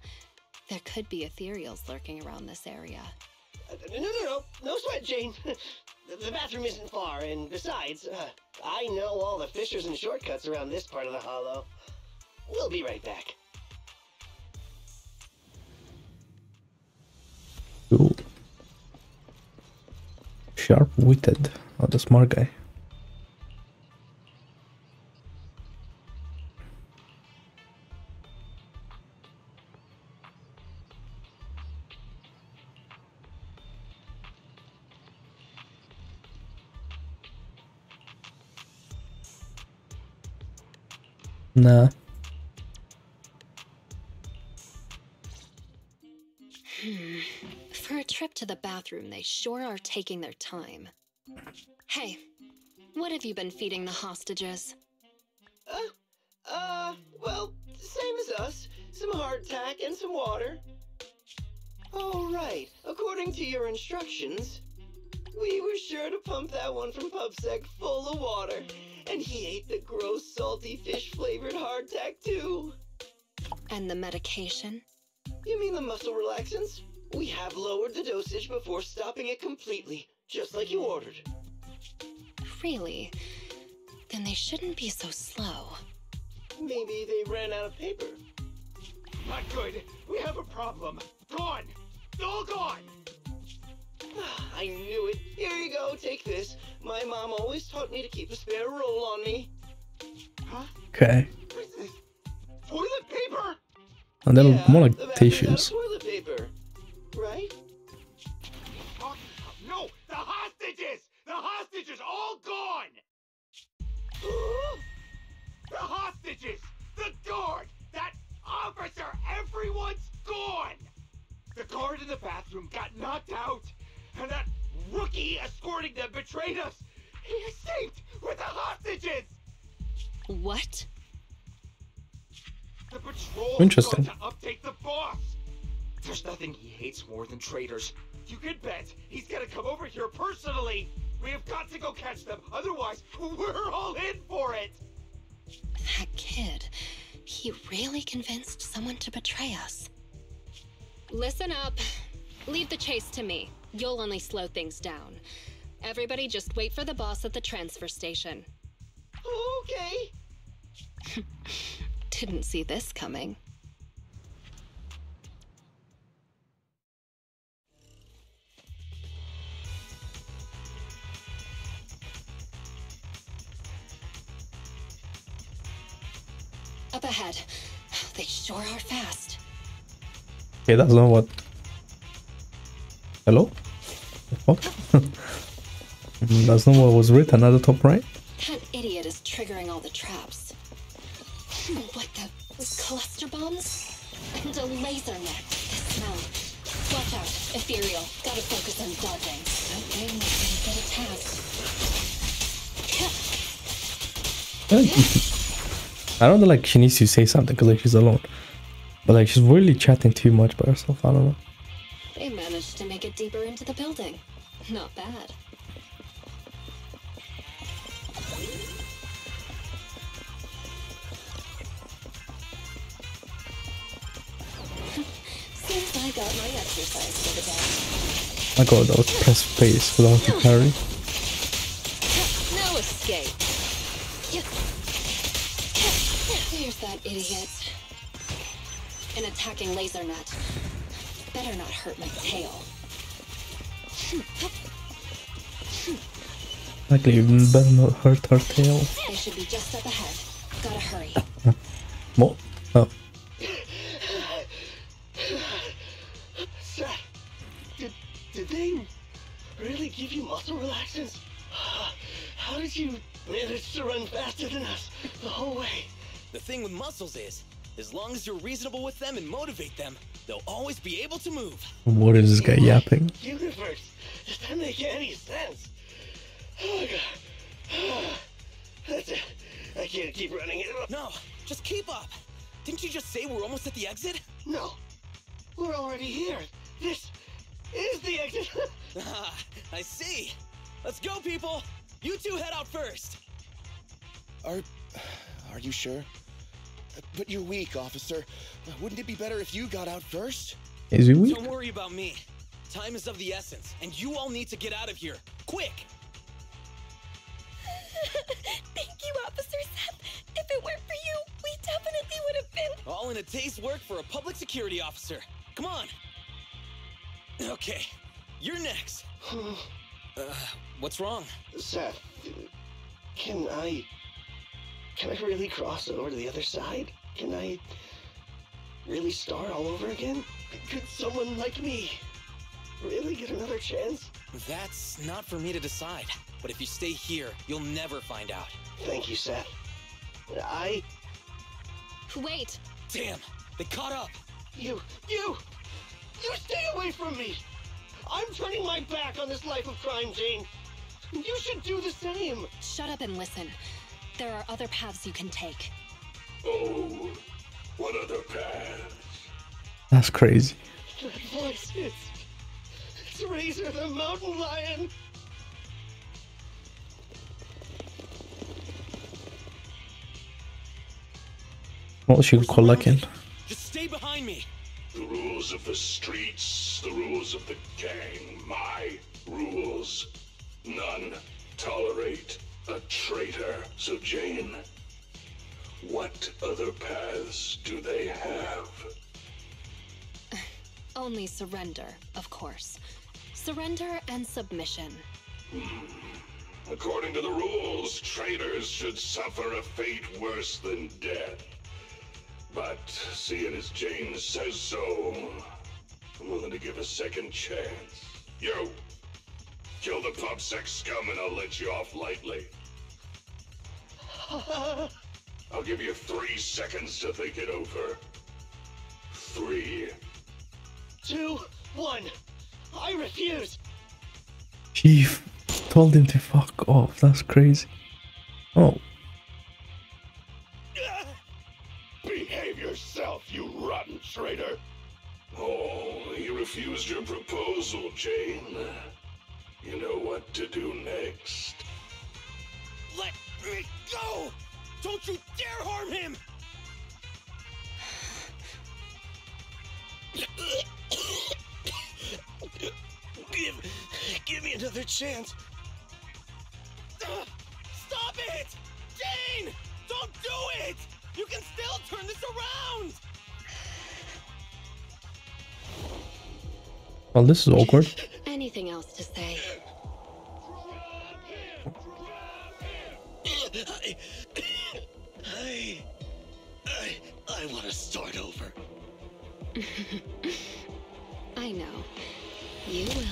There could be ethereals lurking around this area. Uh, no, no, no. No sweat, Jane. the bathroom isn't far, and besides, uh, I know all the fissures and shortcuts around this part of the hollow. We'll be right back. Cool. Sharp-witted. Oh, the smart guy. Nah. Hmm. For a trip to the bathroom, they sure are taking their time. Hey, what have you been feeding the hostages? Uh, uh, well, same as us. Some hardtack and some water. All right. According to your instructions, we were sure to pump that one from PubSec full of water. And he ate the gross, salty, fish-flavored hardtack, too. And the medication? You mean the muscle relaxants? We have lowered the dosage before stopping it completely, just like you ordered. Really? Then they shouldn't be so slow. Maybe they ran out of paper. Not good. We have a problem. Gone. All gone. I knew it. Here you go, take this. My mom always taught me to keep a spare roll on me. Huh? Okay. Toilet paper? And then Yeah, more the like bathroom's tissues. Toilet paper, right? No, the hostages! The hostages all gone! The hostages! The guard! That officer! Everyone's gone! The guard in the bathroom got knocked out, and that rookie escorting them betrayed us! He escaped with the hostages! What? The patrol Interesting. got to update the boss! There's nothing he hates more than traitors. You can bet he's gonna come over here personally. We have got to go catch them, otherwise we're all in for it. That kid, he really convinced someone to betray us. Listen up. Leave the chase to me. You'll only slow things down. Everybody just wait for the boss at the transfer station. Okay. Didn't see this coming. Up ahead. They sure are fast. Okay, that's not what. Hello? What? that's not what was written at the top right. That idiot is triggering all the traps. What the cluster bombs? And a laser net. Smell. Watch out, ethereal. Gotta focus on dodging. Okay, not gonna get attacked. I don't know, like she needs to say something because like she's alone, but like she's really chatting too much by herself. I don't know. They managed to make it deeper into the building. Not bad. Seems I got my exercise for the day. God, that was press space without the parry. No escape. There's that idiot. An attacking laser net. Better not hurt my tail. Likely even better not hurt her tail. They should be just up ahead. Gotta hurry. What? Oh. Sir, did, did they really give you muscle relaxants? How did you manage to run faster than us the whole way? The thing with muscles is, as long as you're reasonable with them and motivate them, they'll always be able to move. What is this guy yapping? Universe, does that make any sense? Oh god. That's it. I can't keep running it. No, just keep up. Didn't you just say we're almost at the exit? No. We're already here. This is the exit. ah, I see. Let's go, people. You two head out first. Are, are you sure? But you're weak, officer. Wouldn't it be better if you got out first? Is he weak? Don't worry about me. Time is of the essence, and you all need to get out of here. Quick! Thank you, Officer Seth. If it weren't for you, we definitely would have been. All in a day's work for a public security officer. Come on. Okay, you're next. uh, what's wrong? Seth, can I. Can I really cross over to the other side? Can I really start all over again? Could someone like me really get another chance? That's not for me to decide. But if you stay here, you'll never find out. Thank you, Seth. I. Wait! Damn, they caught up! You, you! You stay away from me! I'm turning my back on this life of crime, Jane. You should do the same. Shut up and listen. There are other paths you can take. Oh, what other paths? That's crazy. That voice, it's. It's Razor the Mountain Lion! What was she collecting? Just stay behind me! The rules of the streets, the rules of the gang, my rules. None tolerate a traitor. So, Jane, what other paths do they have? Only surrender, of course. Surrender and submission. Hmm. According to the rules, traitors should suffer a fate worse than death. But seeing as Jane says so, I'm willing to give a second chance. You! Kill the PubSec scum and I'll let you off lightly. I'll give you three seconds to think it over. Three. Two, one. I refuse. She told him to fuck off. That's crazy. Oh, Behave yourself, you rotten traitor! Oh, he refused your proposal, Jane. You know what to do next. Let me go! Don't you dare harm him! Give, give me another chance. Stop it! Jane! Don't do it! You can still turn this around! Well, this is awkward. Anything else to say? I, I, I, I want to start over. I know. You will.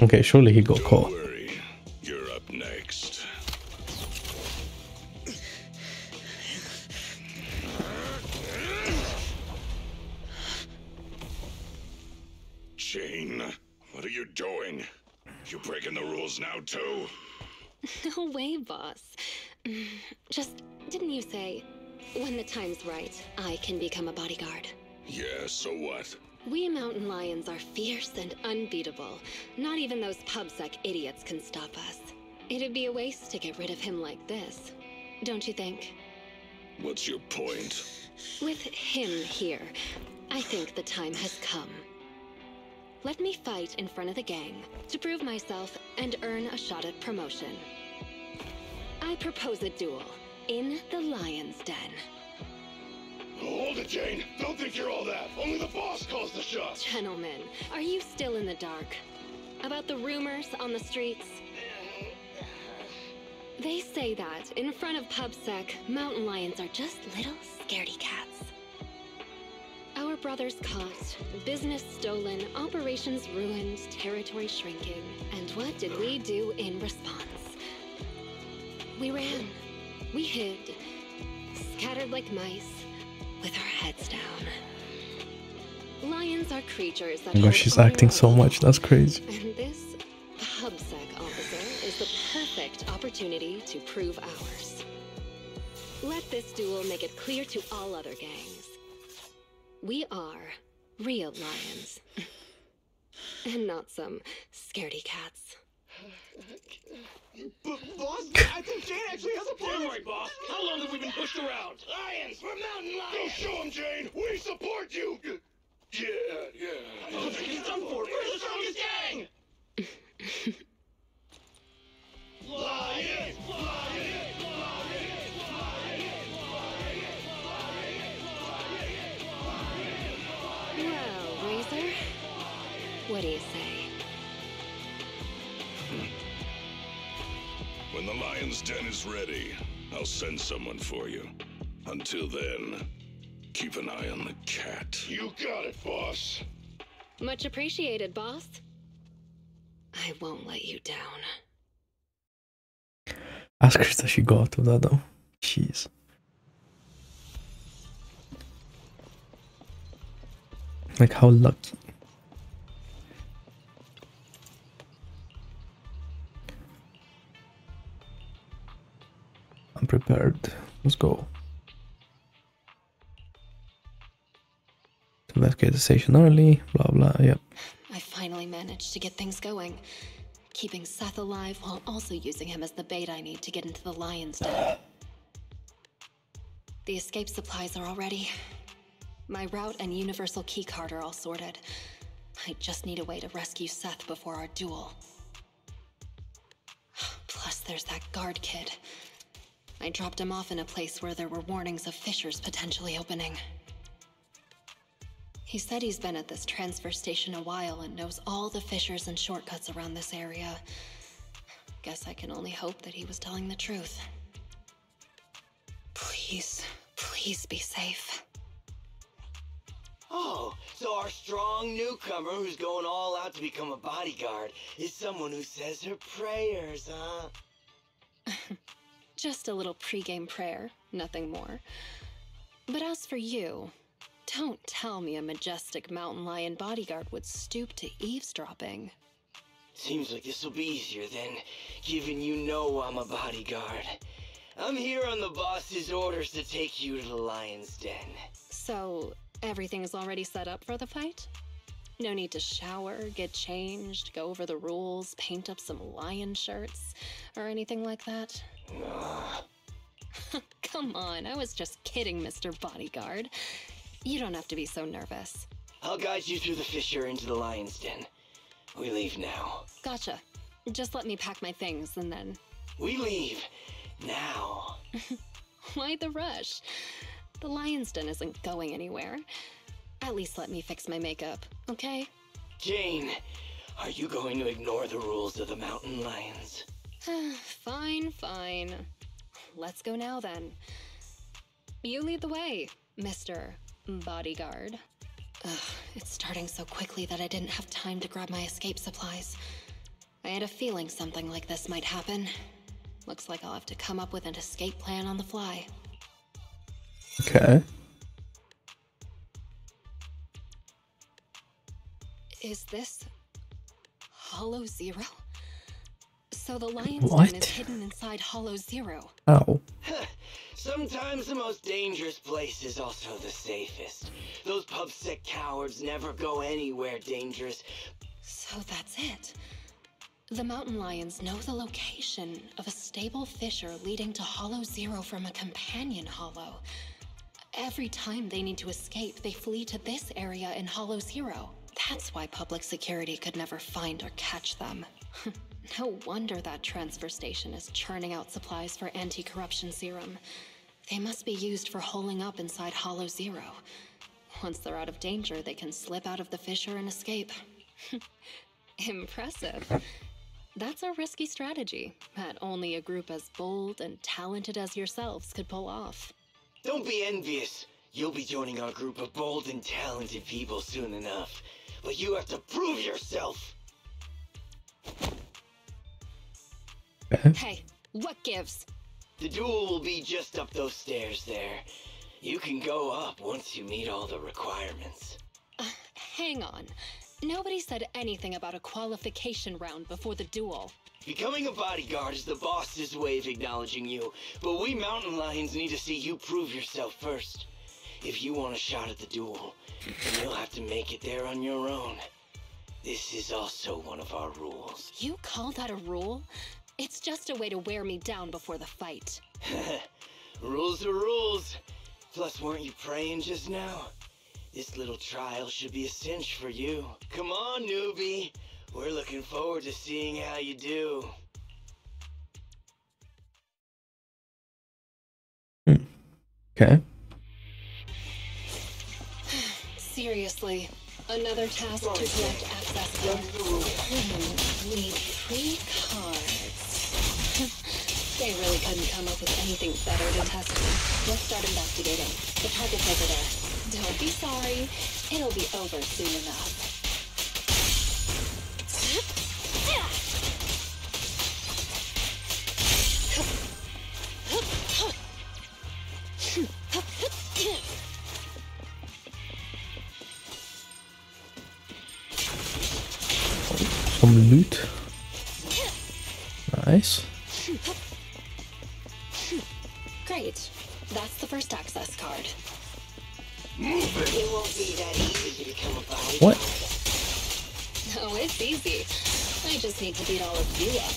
Okay, surely he got caught. Even idiots can stop us. It'd be a waste to get rid of him like this. Don't you think? What's your point? With him here, I think the time has come. Let me fight in front of the gang to prove myself and earn a shot at promotion. I propose a duel in the Lion's Den. Hold it, Jane. Don't think you're all that. Only the boss calls the shots. Gentlemen, are you still in the dark? About the rumors on the streets? They say that in front of PubSec, mountain lions are just little scaredy cats. Our brothers caught, business stolen, operations ruined, territory shrinking. And what did we do in response? We ran. We hid. Scattered like mice, with our heads down. Lions are creatures that Oh my gosh, she's acting so much. That's crazy. and this PubSec officer is the perfect opportunity to prove ours. Let this duel make it clear to all other gangs. We are real lions. and not some scaredy cats. boss, I think Jane actually has a point. Don't worry, boss. How long have we been pushed around? Lions, we're mountain lions. Go show them, Jane. We support you. Yeah, yeah. He's done for. We're the strongest gang. Lions, Well, Razor, what do you say? When the lion's den is ready, I'll send someone for you. Until then, keep an eye on the cat. You got it, boss. Much appreciated, boss. I won't let you down. Ask her that she got out of that though. Jeez. Like how lucky. I'm prepared. Let's go. To investigate the station early, blah blah, yep. I finally managed to get things going, keeping Seth alive while also using him as the bait I need to get into the lion's den. The escape supplies are all ready. My route and universal keycard are all sorted. I just need a way to rescue Seth before our duel. Plus, there's that guard kid. I dropped him off in a place where there were warnings of fissures potentially opening. He said he's been at this transfer station a while and knows all the fissures and shortcuts around this area. Guess I can only hope that he was telling the truth. Please, please be safe. Oh, so our strong newcomer who's going all out to become a bodyguard is someone who says her prayers, huh? Just a little pregame prayer, nothing more. But as for you, don't tell me a majestic mountain lion bodyguard would stoop to eavesdropping. Seems like this will be easier then, given you know I'm a bodyguard. I'm here on the boss's orders to take you to the lion's den. So, everything is already set up for the fight? No need to shower, get changed, go over the rules, paint up some lion shirts, or anything like that? Come on, I was just kidding, Mr. Bodyguard. You don't have to be so nervous. I'll guide you through the fissure into the lion's den. We leave now. Gotcha. Just let me pack my things and then. We leave now. Why the rush? The lion's den isn't going anywhere. At least let me fix my makeup, okay? Jane, are you going to ignore the rules of the mountain lions? fine, fine. Let's go now then. You lead the way, Mr. Mm. Bodyguard. Ugh, it's starting so quickly that I didn't have time to grab my escape supplies. I had a feeling something like this might happen. Looks like I'll have to come up with an escape plan on the fly. Okay. Is this Hollow Zero? So the lion's What? den is hidden inside Hollow Zero. Oh. Sometimes the most dangerous place is also the safest. Those pubsec cowards never go anywhere dangerous. So that's it. The mountain lions know the location of a stable fissure leading to Hollow Zero from a companion hollow. Every time they need to escape, they flee to this area in Hollow Zero. That's why public security could never find or catch them. no wonder that transfer station is churning out supplies for anti corruption serum. They must be used for holing up inside Hollow Zero. Once they're out of danger, they can slip out of the fissure and escape. Impressive. That's a risky strategy that only a group as bold and talented as yourselves could pull off. Don't be envious. You'll be joining our group of bold and talented people soon enough. But you have to prove yourself. Eh? Hey, what gives? The duel will be just up those stairs there. You can go up once you meet all the requirements. Uh, hang on. Nobody said anything about a qualification round before the duel. Becoming a bodyguard is the boss's way of acknowledging you, but we mountain lions need to see you prove yourself first. If you want a shot at the duel, then you'll have to make it there on your own. This is also one of our rules. You call that a rule? It's just a way to wear me down before the fight. rules are rules. Plus, weren't you praying just now? This little trial should be a cinch for you. Come on, newbie. We're looking forward to seeing how you do. Hmm. Okay. Seriously, another task to collect access. Hmm, need three cards. they really couldn't come up with anything better to test me. Let's start investigating. The target's over there. Don't be sorry. It'll be over soon enough. Some loot. Nice. Great. That's the first access card. It won't be that easy to become a bodyguard. What? Oh, it's easy. I just need to beat all of you up.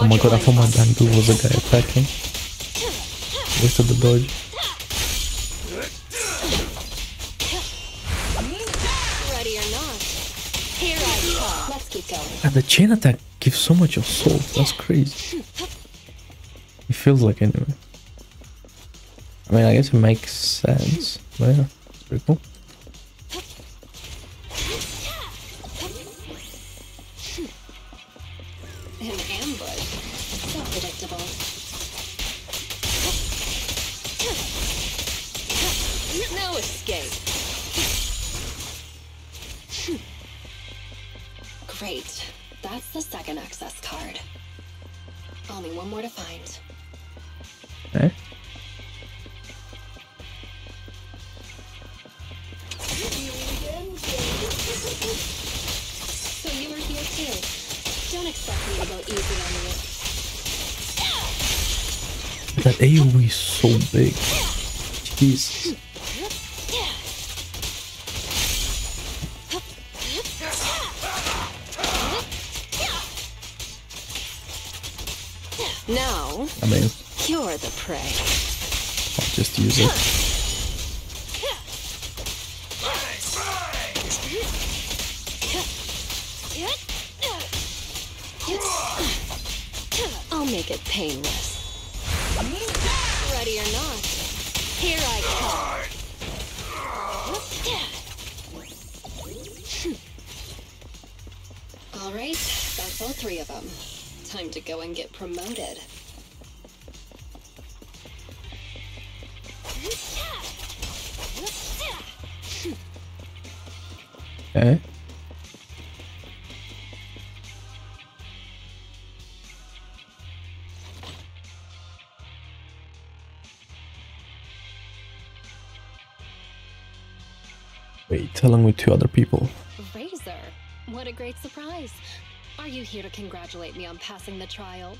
Oh my god, I thought my bamboo was a guy attacking. Wasted the dodge. The chain attack gives so much assault. That's crazy. It feels like anyway. I mean, I guess it makes sense. But yeah, it's pretty cool. An ambush. So predictable. one more to find. Okay. So you were here too. Don't expect me to go easy on you. That AoE is so big. Jesus. Prey. I'll just use it. Along with two other people. Razor, what a great surprise. Are you here to congratulate me on passing the trial?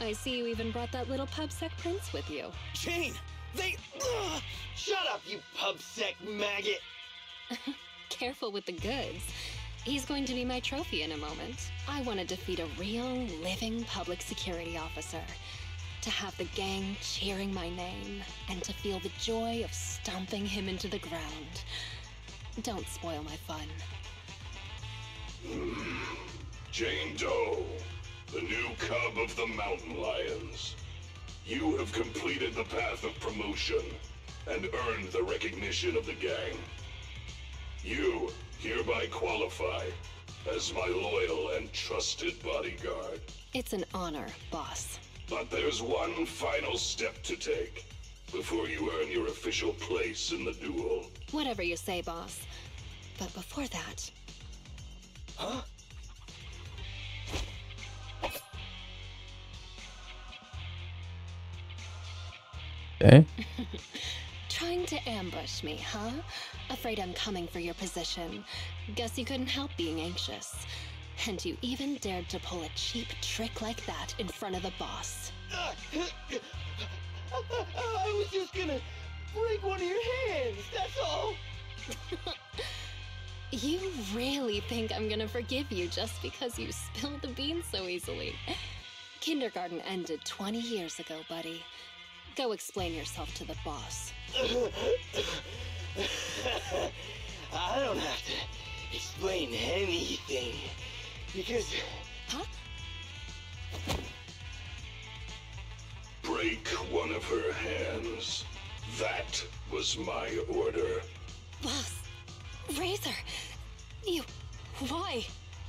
I see you even brought that little pubsec prince with you. Jane, they. Ugh! Shut up, you pubsec maggot! Careful with the goods. He's going to be my trophy in a moment. I want to defeat a real, living public security officer. To have the gang cheering my name, and to feel the joy of stomping him into the ground. Don't spoil my fun. Jane Doe, the new cub of the Mountain Lions. You have completed the path of promotion and earned the recognition of the gang. You hereby qualify as my loyal and trusted bodyguard. It's an honor, boss. But there's one final step to take before you earn your official place in the duel. Whatever you say, boss. But before that, Huh? Okay. trying to ambush me, huh? Afraid I'm coming for your position. Guess you couldn't help being anxious. And you even dared to pull a cheap trick like that in front of the boss. I was just gonna break one of your hands, that's all! You really think I'm gonna forgive you just because you spilled the beans so easily? Kindergarten ended 20 years ago, buddy. Go explain yourself to the boss. I don't have to explain anything. Because. Huh? Break one of her hands. That was my order. Boss, Razor, you. Why?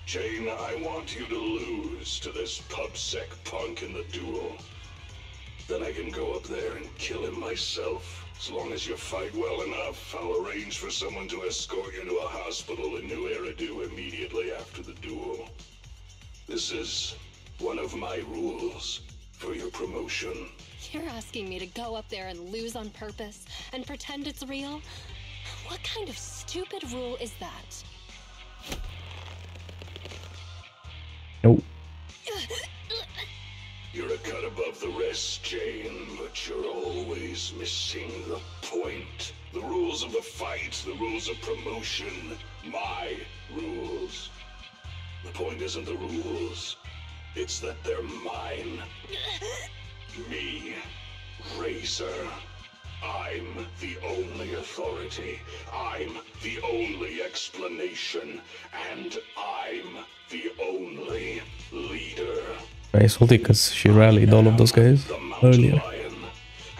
Jane, I want you to lose to this pubsec punk in the duel. Then I can go up there and kill him myself. As long as you fight well enough, I'll arrange for someone to escort you to a hospital in New Eridu immediately after the duel. This is one of my rules for your promotion. You're asking me to go up there and lose on purpose and pretend it's real? What kind of stupid rule is that? Nope. You're a cut above the rest, Jane, but you're always missing the point. The rules of the fight, the rules of promotion, my rules. The point isn't the rules, it's that they're mine. Me, Razor. I'm the only authority. I'm the only explanation. And I'm the only leader. Very salty because she rallied all of those guys earlier. Lion.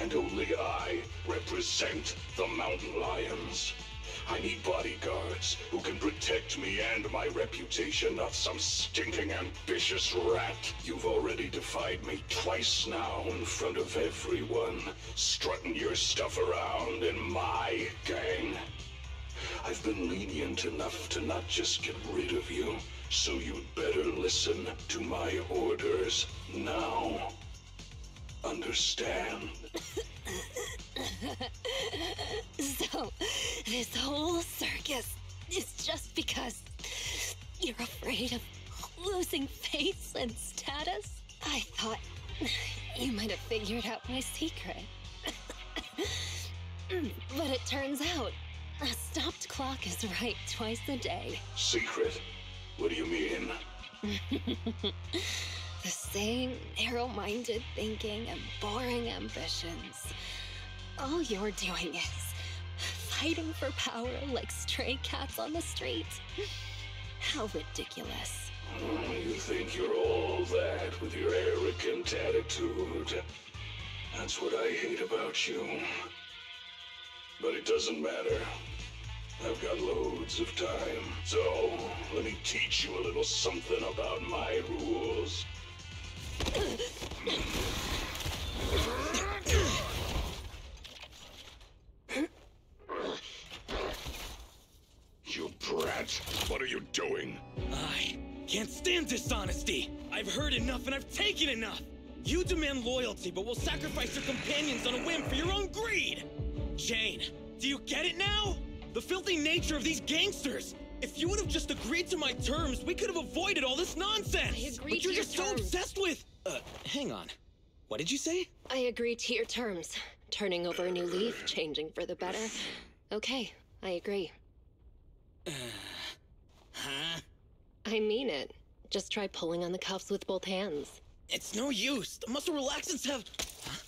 And only I represent the Mountain Lions. I need who can protect me and my reputation, of some stinking ambitious rat. You've already defied me twice now in front of everyone, strutting your stuff around in my gang. I've been lenient enough to not just get rid of you, so you'd better listen to my orders now. Understand? so, this whole circus is just because you're afraid of losing face and status? I thought you might have figured out my secret. but it turns out a stopped clock is right twice a day. Secret? What do you mean? the same narrow minded thinking and boring ambitions. All you're doing is fighting for power like stray cats on the street. How ridiculous. You think you're all that with your arrogant attitude. That's what I hate about you. But it doesn't matter. I've got loads of time. So, let me teach you a little something about my rules. You brat! What are you doing? I can't stand dishonesty. I've heard enough and I've taken enough. You demand loyalty, but will sacrifice your companions on a whim for your own greed. Jane, do you get it now? The filthy nature of these gangsters. If you would have just agreed to my terms, we could have avoided all this nonsense. I agree but you're to your just so terms. obsessed with. Uh, hang on. What did you say? I agree to your terms. Turning over a new leaf, changing for the better. Okay, I agree. Huh? I mean it. Just try pulling on the cuffs with both hands. It's no use. The muscle relaxants have. Huh?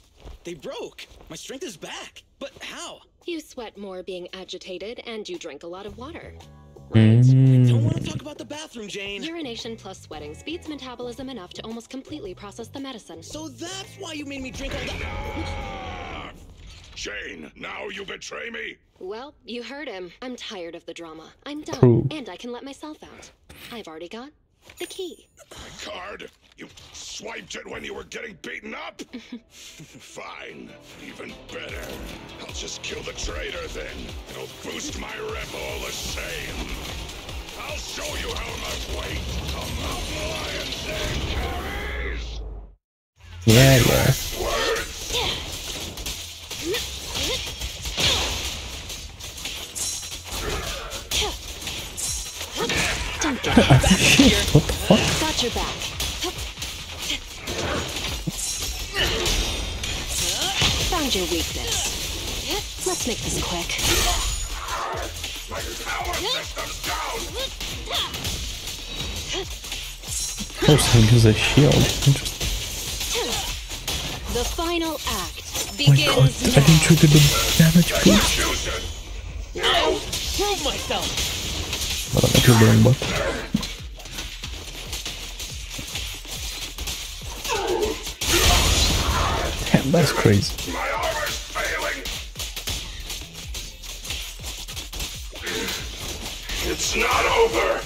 They broke. My strength is back. But how? You sweat more being agitated, and you drink a lot of water. Right. I Don't want to talk about the bathroom, Jane. Urination plus sweating speeds metabolism enough to almost completely process the medicine. So that's why you made me drink all that. Jane, now you betray me? Well, you heard him. I'm tired of the drama. I'm done, True. and I can let myself out. I've already got the key. My card? You swiped it when you were getting beaten up? Fine. Even better. I'll just kill the traitor then. It'll boost my rep all the same. I'll show you how much weight a mountain lion's den carries. Yeah, yeah. What the fuck? Got your back. Found your weakness. Let's make this quick. My power system's down! Person uses a shield. The final act begins. Oh my begins god, I now. didn't trigger the damage boost. No! Prove myself! Doing what? Damn, that's crazy. It's not over!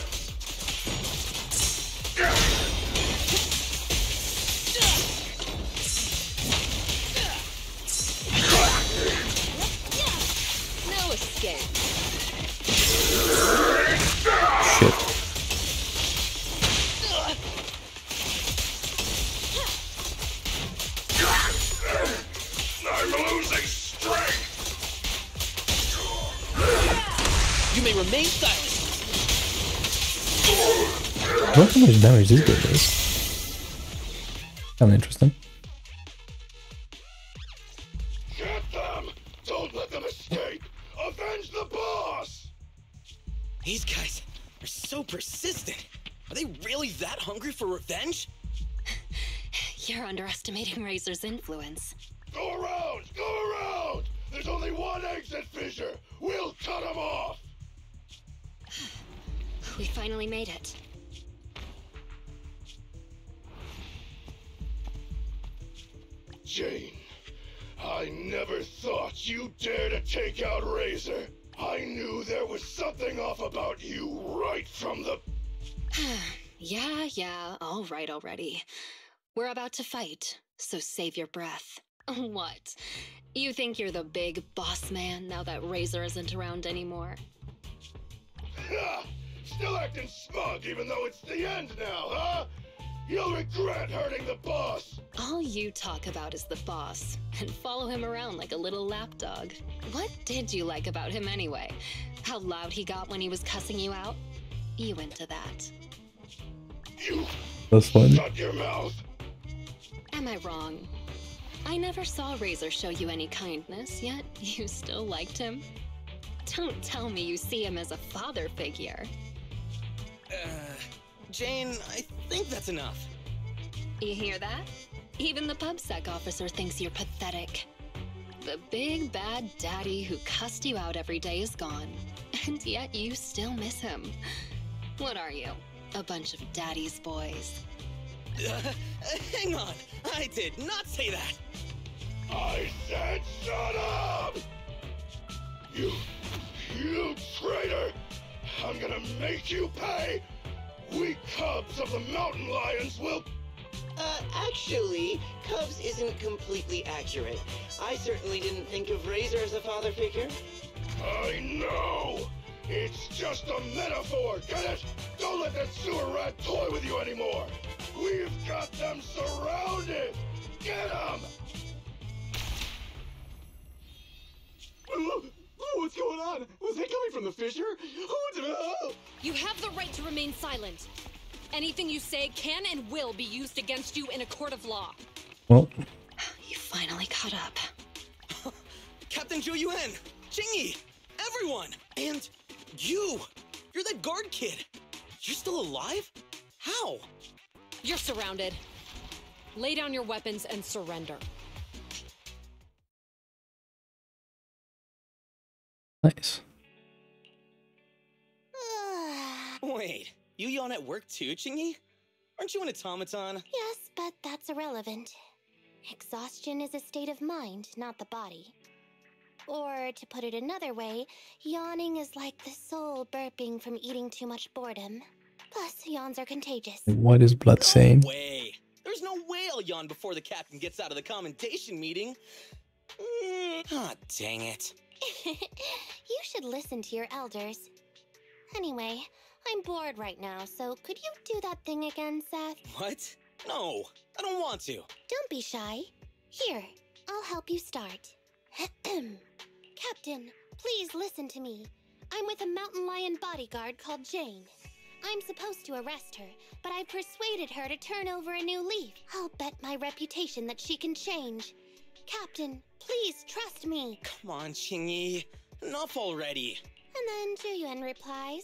Shit. I'm losing strength! You may remain silent. I wonder how much damage this guy does. Kind of interesting. About to fight, so save your breath. What? You think you're the big boss man now that Razor isn't around anymore? Ha! Still acting smug even though it's the end now, huh? You'll regret hurting the boss! All you talk about is the boss, and follow him around like a little lapdog. What did you like about him anyway? How loud he got when he was cussing you out? You into that. You That's funny. Shut your mouth. Am I wrong? I never saw Razor show you any kindness, yet you still liked him. Don't tell me you see him as a father figure. Uh, Jane, I think that's enough. You hear that? Even the PubSec officer thinks you're pathetic. The big bad daddy who cussed you out every day is gone, and yet you still miss him. What are you? A bunch of daddy's boys. Uh, hang on, I did not say that. I said shut up! You, you traitor! I'm gonna make you pay! We cubs of the mountain lions will Uh, actually, Cubs isn't completely accurate. I certainly didn't think of Razor as a father figure. I know! It's just a metaphor, get it? Don't let that sewer rat toy with you anymore! We've got them surrounded! Get them! What's going on? Was that coming from the fissure? Who did You have the right to remain silent. Anything you say can and will be used against you in a court of law. Well, You finally caught up. Captain Zhu Yuan, Qingyi, everyone, and you. You're that guard kid. You're still alive? How? You're surrounded. Lay down your weapons and surrender. nice. Wait, you yawn at work too, Qingyi? Aren't you an automaton? Yes, but that's irrelevant. Exhaustion is a state of mind, not the body. Or, to put it another way, yawning is like the soul burping from eating too much boredom. Plus, yawns are contagious. What is blood saying? Way. There's no way I'll yawn before the captain gets out of the commendation meeting. Mm, ah, dang it. you should listen to your elders. Anyway, I'm bored right now, so could you do that thing again, Seth? What? No, I don't want to. Don't be shy. Here, I'll help you start. Captain, please listen to me. I'm with a mountain lion bodyguard called Jane. I'm supposed to arrest her, but I've persuaded her to turn over a new leaf. I'll bet my reputation that she can change. Captain, please trust me. Come on, Qingyi. Enough already. And then Zhu Yuan replies,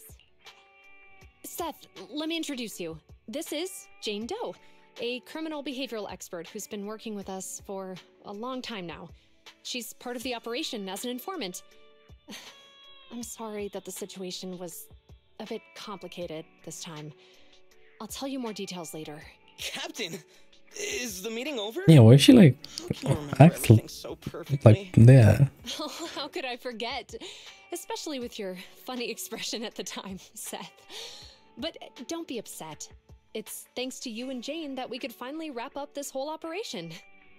Seth, let me introduce you. This is Jane Doe, a criminal behavioral expert who's been working with us for a long time now. She's part of the operation as an informant. I'm sorry that the situation was a bit complicated this time. I'll tell you more details later. Captain, is the meeting over? Yeah, why is she like act so perfectly? like yeah? Oh, how could I forget? Especially with your funny expression at the time, Seth. But uh, don't be upset. It's thanks to you and Jane that we could finally wrap up this whole operation.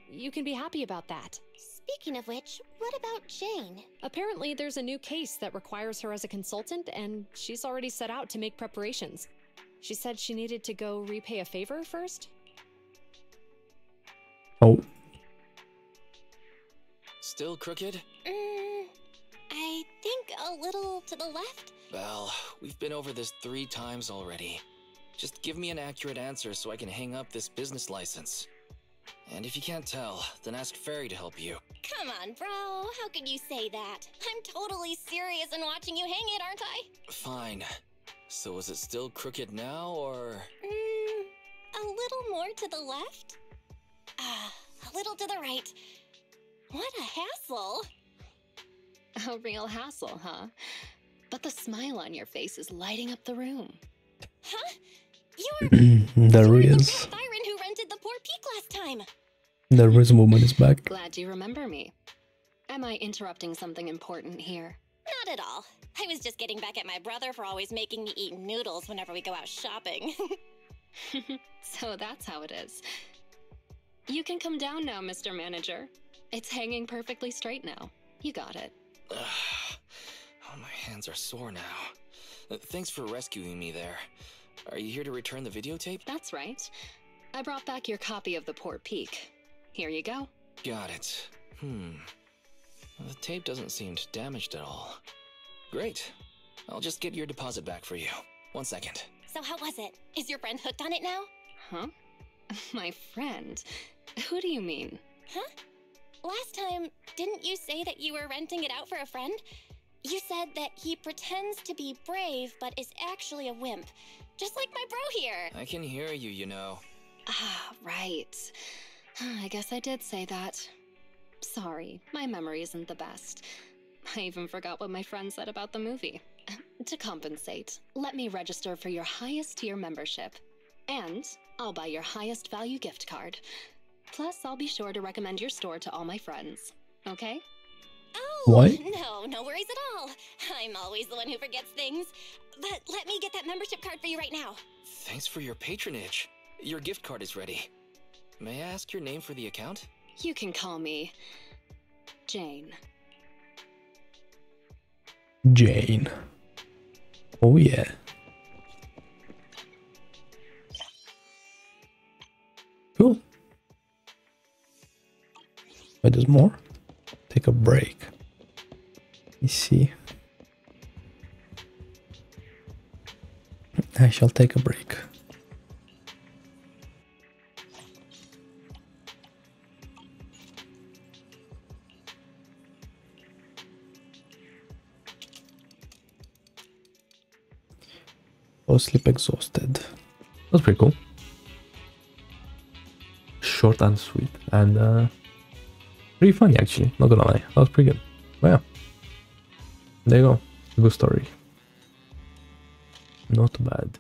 You can be happy about that. Speaking of which, what about Jane? Apparently, there's a new case that requires her as a consultant, and she's already set out to make preparations. She said she needed to go repay a favor first. Oh, Still crooked? Mm, I think a little to the left. Well, we've been over this three times already. Just give me an accurate answer so I can hang up this business license. And if you can't tell, then ask Fairy to help you. Come on, bro. How could you say that? I'm totally serious in watching you hang it, aren't I? Fine. So is it still crooked now, or. Mm, a little more to the left? Ah, a little to the right. What a hassle. A real hassle, huh? But the smile on your face is lighting up the room. Huh? You're there is. Byron who the poor peak last time. The Riz woman is back. Glad you remember me. Am I interrupting something important here? Not at all. I was just getting back at my brother for always making me eat noodles whenever we go out shopping. so that's how it is. You can come down now, Mr. Manager. It's hanging perfectly straight now. You got it. Oh, my hands are sore now. Thanks for rescuing me there. Are you here to return the videotape? That's right. I brought back your copy of The Port Peak. Here you go. Got it. Hmm. The tape doesn't seem damaged at all. Great. I'll just get your deposit back for you. One second. so how was it? Is your friend hooked on it now? Huh? My friend? Who do you mean? Huh? Last time, didn't you say that you were renting it out for a friend? You said that he pretends to be brave, but is actually a wimp. Just like my bro here. I can hear you, you know. Ah, right. I guess I did say that. Sorry, my memory isn't the best. I even forgot what my friend said about the movie. To compensate, let me register for your highest tier membership. And I'll buy your highest value gift card. Plus, I'll be sure to recommend your store to all my friends. Okay? Oh, What? no, no worries at all. I'm always the one who forgets things. But let me get that membership card for you right now. Thanks for your patronage. Your gift card is ready. May I ask your name for the account? You can call me Jane. Jane. Oh yeah. Cool. Wait, there's more? Take a break. Let me see. I shall take a break. Go sleep exhausted. That's pretty cool. Short and sweet. And uh, pretty funny actually, not gonna lie. That was pretty good. But yeah. There you go. Good story. Not bad.